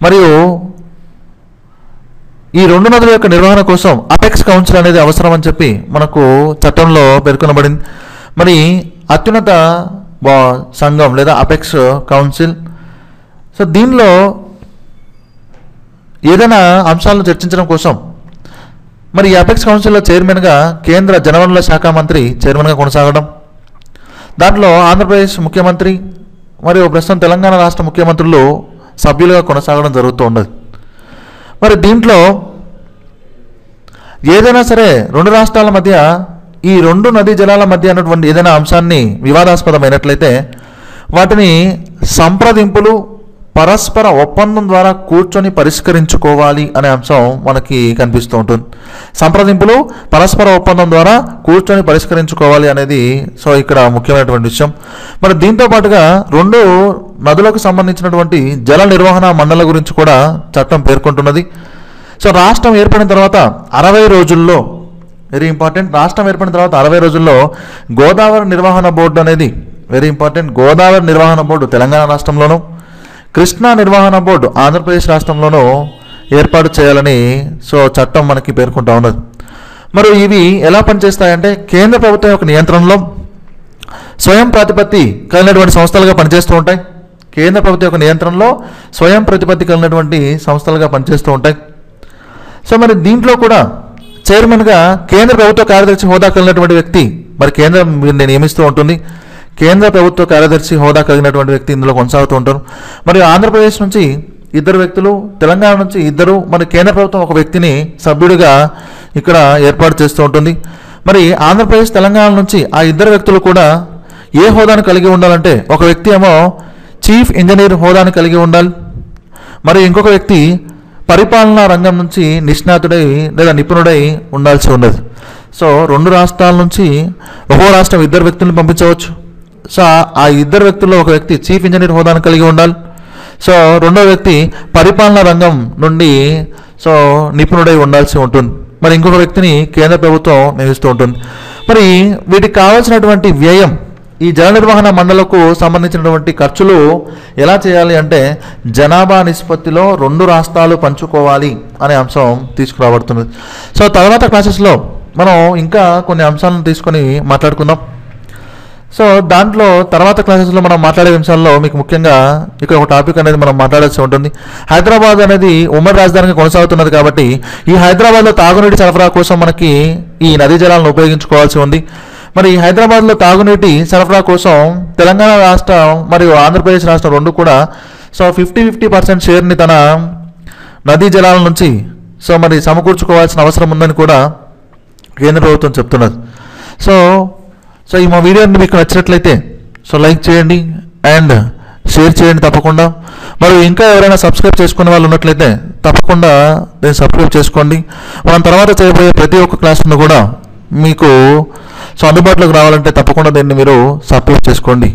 మరియు ఈ రెండు నదుల యొక్క నిర్వహణ కోసం అపెక్స్ కౌన్సిల్ అనేది అవసరం అని చెప్పి మనకు చట్టంలో పేర్కొనబడింది. మరి అత్యున్నత సంఘం లేదా అపెక్స్ కౌన్సిల్ సో దీనిలో ఏదైనా అంశాలను చర్చించడం కోసం మరి అపెక్స్ కౌన్సిల్లో చైర్మన్గా కేంద్ర జనవనరుల శాఖ మంత్రి చైర్మన్గా కొనసాగడం దాంట్లో ఆంధ్రప్రదేశ్ ముఖ్యమంత్రి మరియు ప్రస్తుతం తెలంగాణ రాష్ట్ర ముఖ్యమంత్రులు సభ్యులుగా కొనసాగడం జరుగుతూ ఉన్నది మరి దీంట్లో ఏదైనా సరే రెండు రాష్ట్రాల మధ్య ఈ రెండు నదీ జలాల మధ్య అన్నటువంటి ఏదైనా అంశాన్ని వివాదాస్పదమైనట్లయితే వాటిని సంప్రదింపులు పరస్పర ఒప్పందం ద్వారా కూర్చొని పరిష్కరించుకోవాలి అనే అంశం మనకి కనిపిస్తూ ఉంటుంది. సంప్రదింపులు పరస్పర ఒప్పందం ద్వారా కూర్చొని పరిష్కరించుకోవాలి అనేది సో ఇక్కడ ముఖ్యమైనటువంటి విషయం. మరి దీంతో పాటుగా రెండు నదులకు సంబంధించినటువంటి జల నిర్వహణ మండల గురించి కూడా చట్టం పేర్కొంటున్నది. సో రాష్ట్రం ఏర్పడిన తర్వాత అరవై రోజుల్లో వెరీ ఇంపార్టెంట్ రాష్ట్రం ఏర్పడిన తర్వాత అరవై రోజుల్లో గోదావరి నిర్వహణ బోర్డు అనేది వెరీ ఇంపార్టెంట్ గోదావరి నిర్వహణ బోర్డు తెలంగాణ రాష్ట్రంలోనూ కృష్ణా నిర్వహణ బోర్డు ఆంధ్రప్రదేశ్ రాష్ట్రంలోనూ ఏర్పాటు చేయాలని సో చట్టం మనకి పేర్కొంటా ఉన్నది. మరి ఇవి ఎలా పనిచేస్తాయంటే కేంద్ర ప్రభుత్వం యొక్క నియంత్రణలో స్వయం ప్రతిపత్తి కలిగినటువంటి సంస్థలుగా పనిచేస్తూ ఉంటాయి. కేంద్ర ప్రభుత్వం యొక్క నియంత్రణలో స్వయం ప్రతిపత్తి కలిగినటువంటి సంస్థలుగా పనిచేస్తూ ఉంటాయి. సో మరి దీంట్లో కూడా చైర్మన్గా కేంద్ర ప్రభుత్వ కార్యదర్శి హోదా కలిగినటువంటి వ్యక్తి మరి కేంద్రం నియమిస్తూ ఉంటుంది. కేంద్ర ప్రభుత్వ కార్యదర్శి హోదా కలిగినటువంటి వ్యక్తి ఇందులో కొనసాగుతూ ఉంటారు. మరియు ఆంధ్రప్రదేశ్ నుంచి ఇద్దరు వ్యక్తులు తెలంగాణ నుంచి ఇద్దరు మరి కేంద్ర ప్రభుత్వం ఒక వ్యక్తిని సభ్యుడిగా ఇక్కడ ఏర్పాటు చేస్తూ ఉంటుంది. మరి ఆంధ్రప్రదేశ్ తెలంగాణ నుంచి ఆ ఇద్దరు వ్యక్తులు కూడా ఏ హోదాను కలిగి ఉండాలంటే ఒక వ్యక్తి ఏమో చీఫ్ ఇంజనీర్ హోదాను కలిగి ఉండాలి. మరి ఇంకొక వ్యక్తి పరిపాలనా రంగం నుంచి నిష్ణాతుడై లేదా నిపుణుడై ఉండాల్సి ఉన్నది. సో రెండు రాష్ట్రాల నుంచి ఒక్కో రాష్ట్రం ఇద్దరు వ్యక్తులను పంపించవచ్చు. సో ఆ- ఇద్దరు వ్యక్తుల్లో ఒక వ్యక్తి చీఫ్ ఇంజనీర్ హోదాను కలిగి ఉండాలి. సో రెండో వ్యక్తి పరిపాలనా రంగం నుండి సో నిపుణుడై ఉండాల్సి ఉంటుంది. మరి ఇంకొక వ్యక్తిని కేంద్ర ప్రభుత్వం నియమిస్తూ ఉంటుంది. మరి వీటికి కావాల్సినటువంటి వ్యయం ఈ జల నిర్వహణ మండలకు సంబంధించినటువంటి ఖర్చులు ఎలా చేయాలి అంటే జనాభా నిష్పత్తిలో రెండు రాష్ట్రాలు పంచుకోవాలి అనే అంశం తీసుకురాబడుతుంది. సో తర్వాత క్లాసెస్లో మనం ఇంకా కొన్ని అంశాలను తీసుకొని మాట్లాడుకుందాం. సో దాంట్లో తర్వాత క్లాసెస్లో మనం మాట్లాడే అంశాల్లో మీకు ముఖ్యంగా ఇక్కడ ఒక టాపిక్ అనేది మనం మాట్లాడాల్సి ఉంటుంది. హైదరాబాద్ అనేది ఉమ్మడి రాజధానిగా కొనసాగుతున్నది కాబట్టి ఈ హైదరాబాద్లో తాగునీటి సరఫరా కోసం మనకి ఈ నదీ జలాలను ఉపయోగించుకోవాల్సి ఉంది. మరి ఈ హైదరాబాద్లో తాగునీటి సరఫరా కోసం తెలంగాణ రాష్ట్రం మరియు ఆంధ్రప్రదేశ్ రాష్ట్రం రెండు కూడా సో ఫిఫ్టీ ఫిఫ్టీ పర్సెంట్ షేర్ని తన నదీ జలాల నుంచి సో మరి సమకూర్చుకోవాల్సిన అవసరం ఉందని కూడా కేంద్ర ప్రభుత్వం చెప్తున్నది. సో సో ఈ మా వీడియోని మీకు నచ్చినట్లయితే సో లైక్ చేయండి అండ్ షేర్ చేయండి తప్పకుండా. మరి ఇంకా ఎవరైనా సబ్స్క్రైబ్ చేసుకునే వాళ్ళు ఉన్నట్లయితే తప్పకుండా దీన్ని సబ్స్క్రైబ్ చేసుకోండి. మనం తర్వాత చేయబోయే ప్రతి ఒక్క క్లాస్ను కూడా మీకు సో అందుబాటులోకి రావాలంటే తప్పకుండా దీన్ని మీరు సబ్స్క్రైబ్ చేసుకోండి.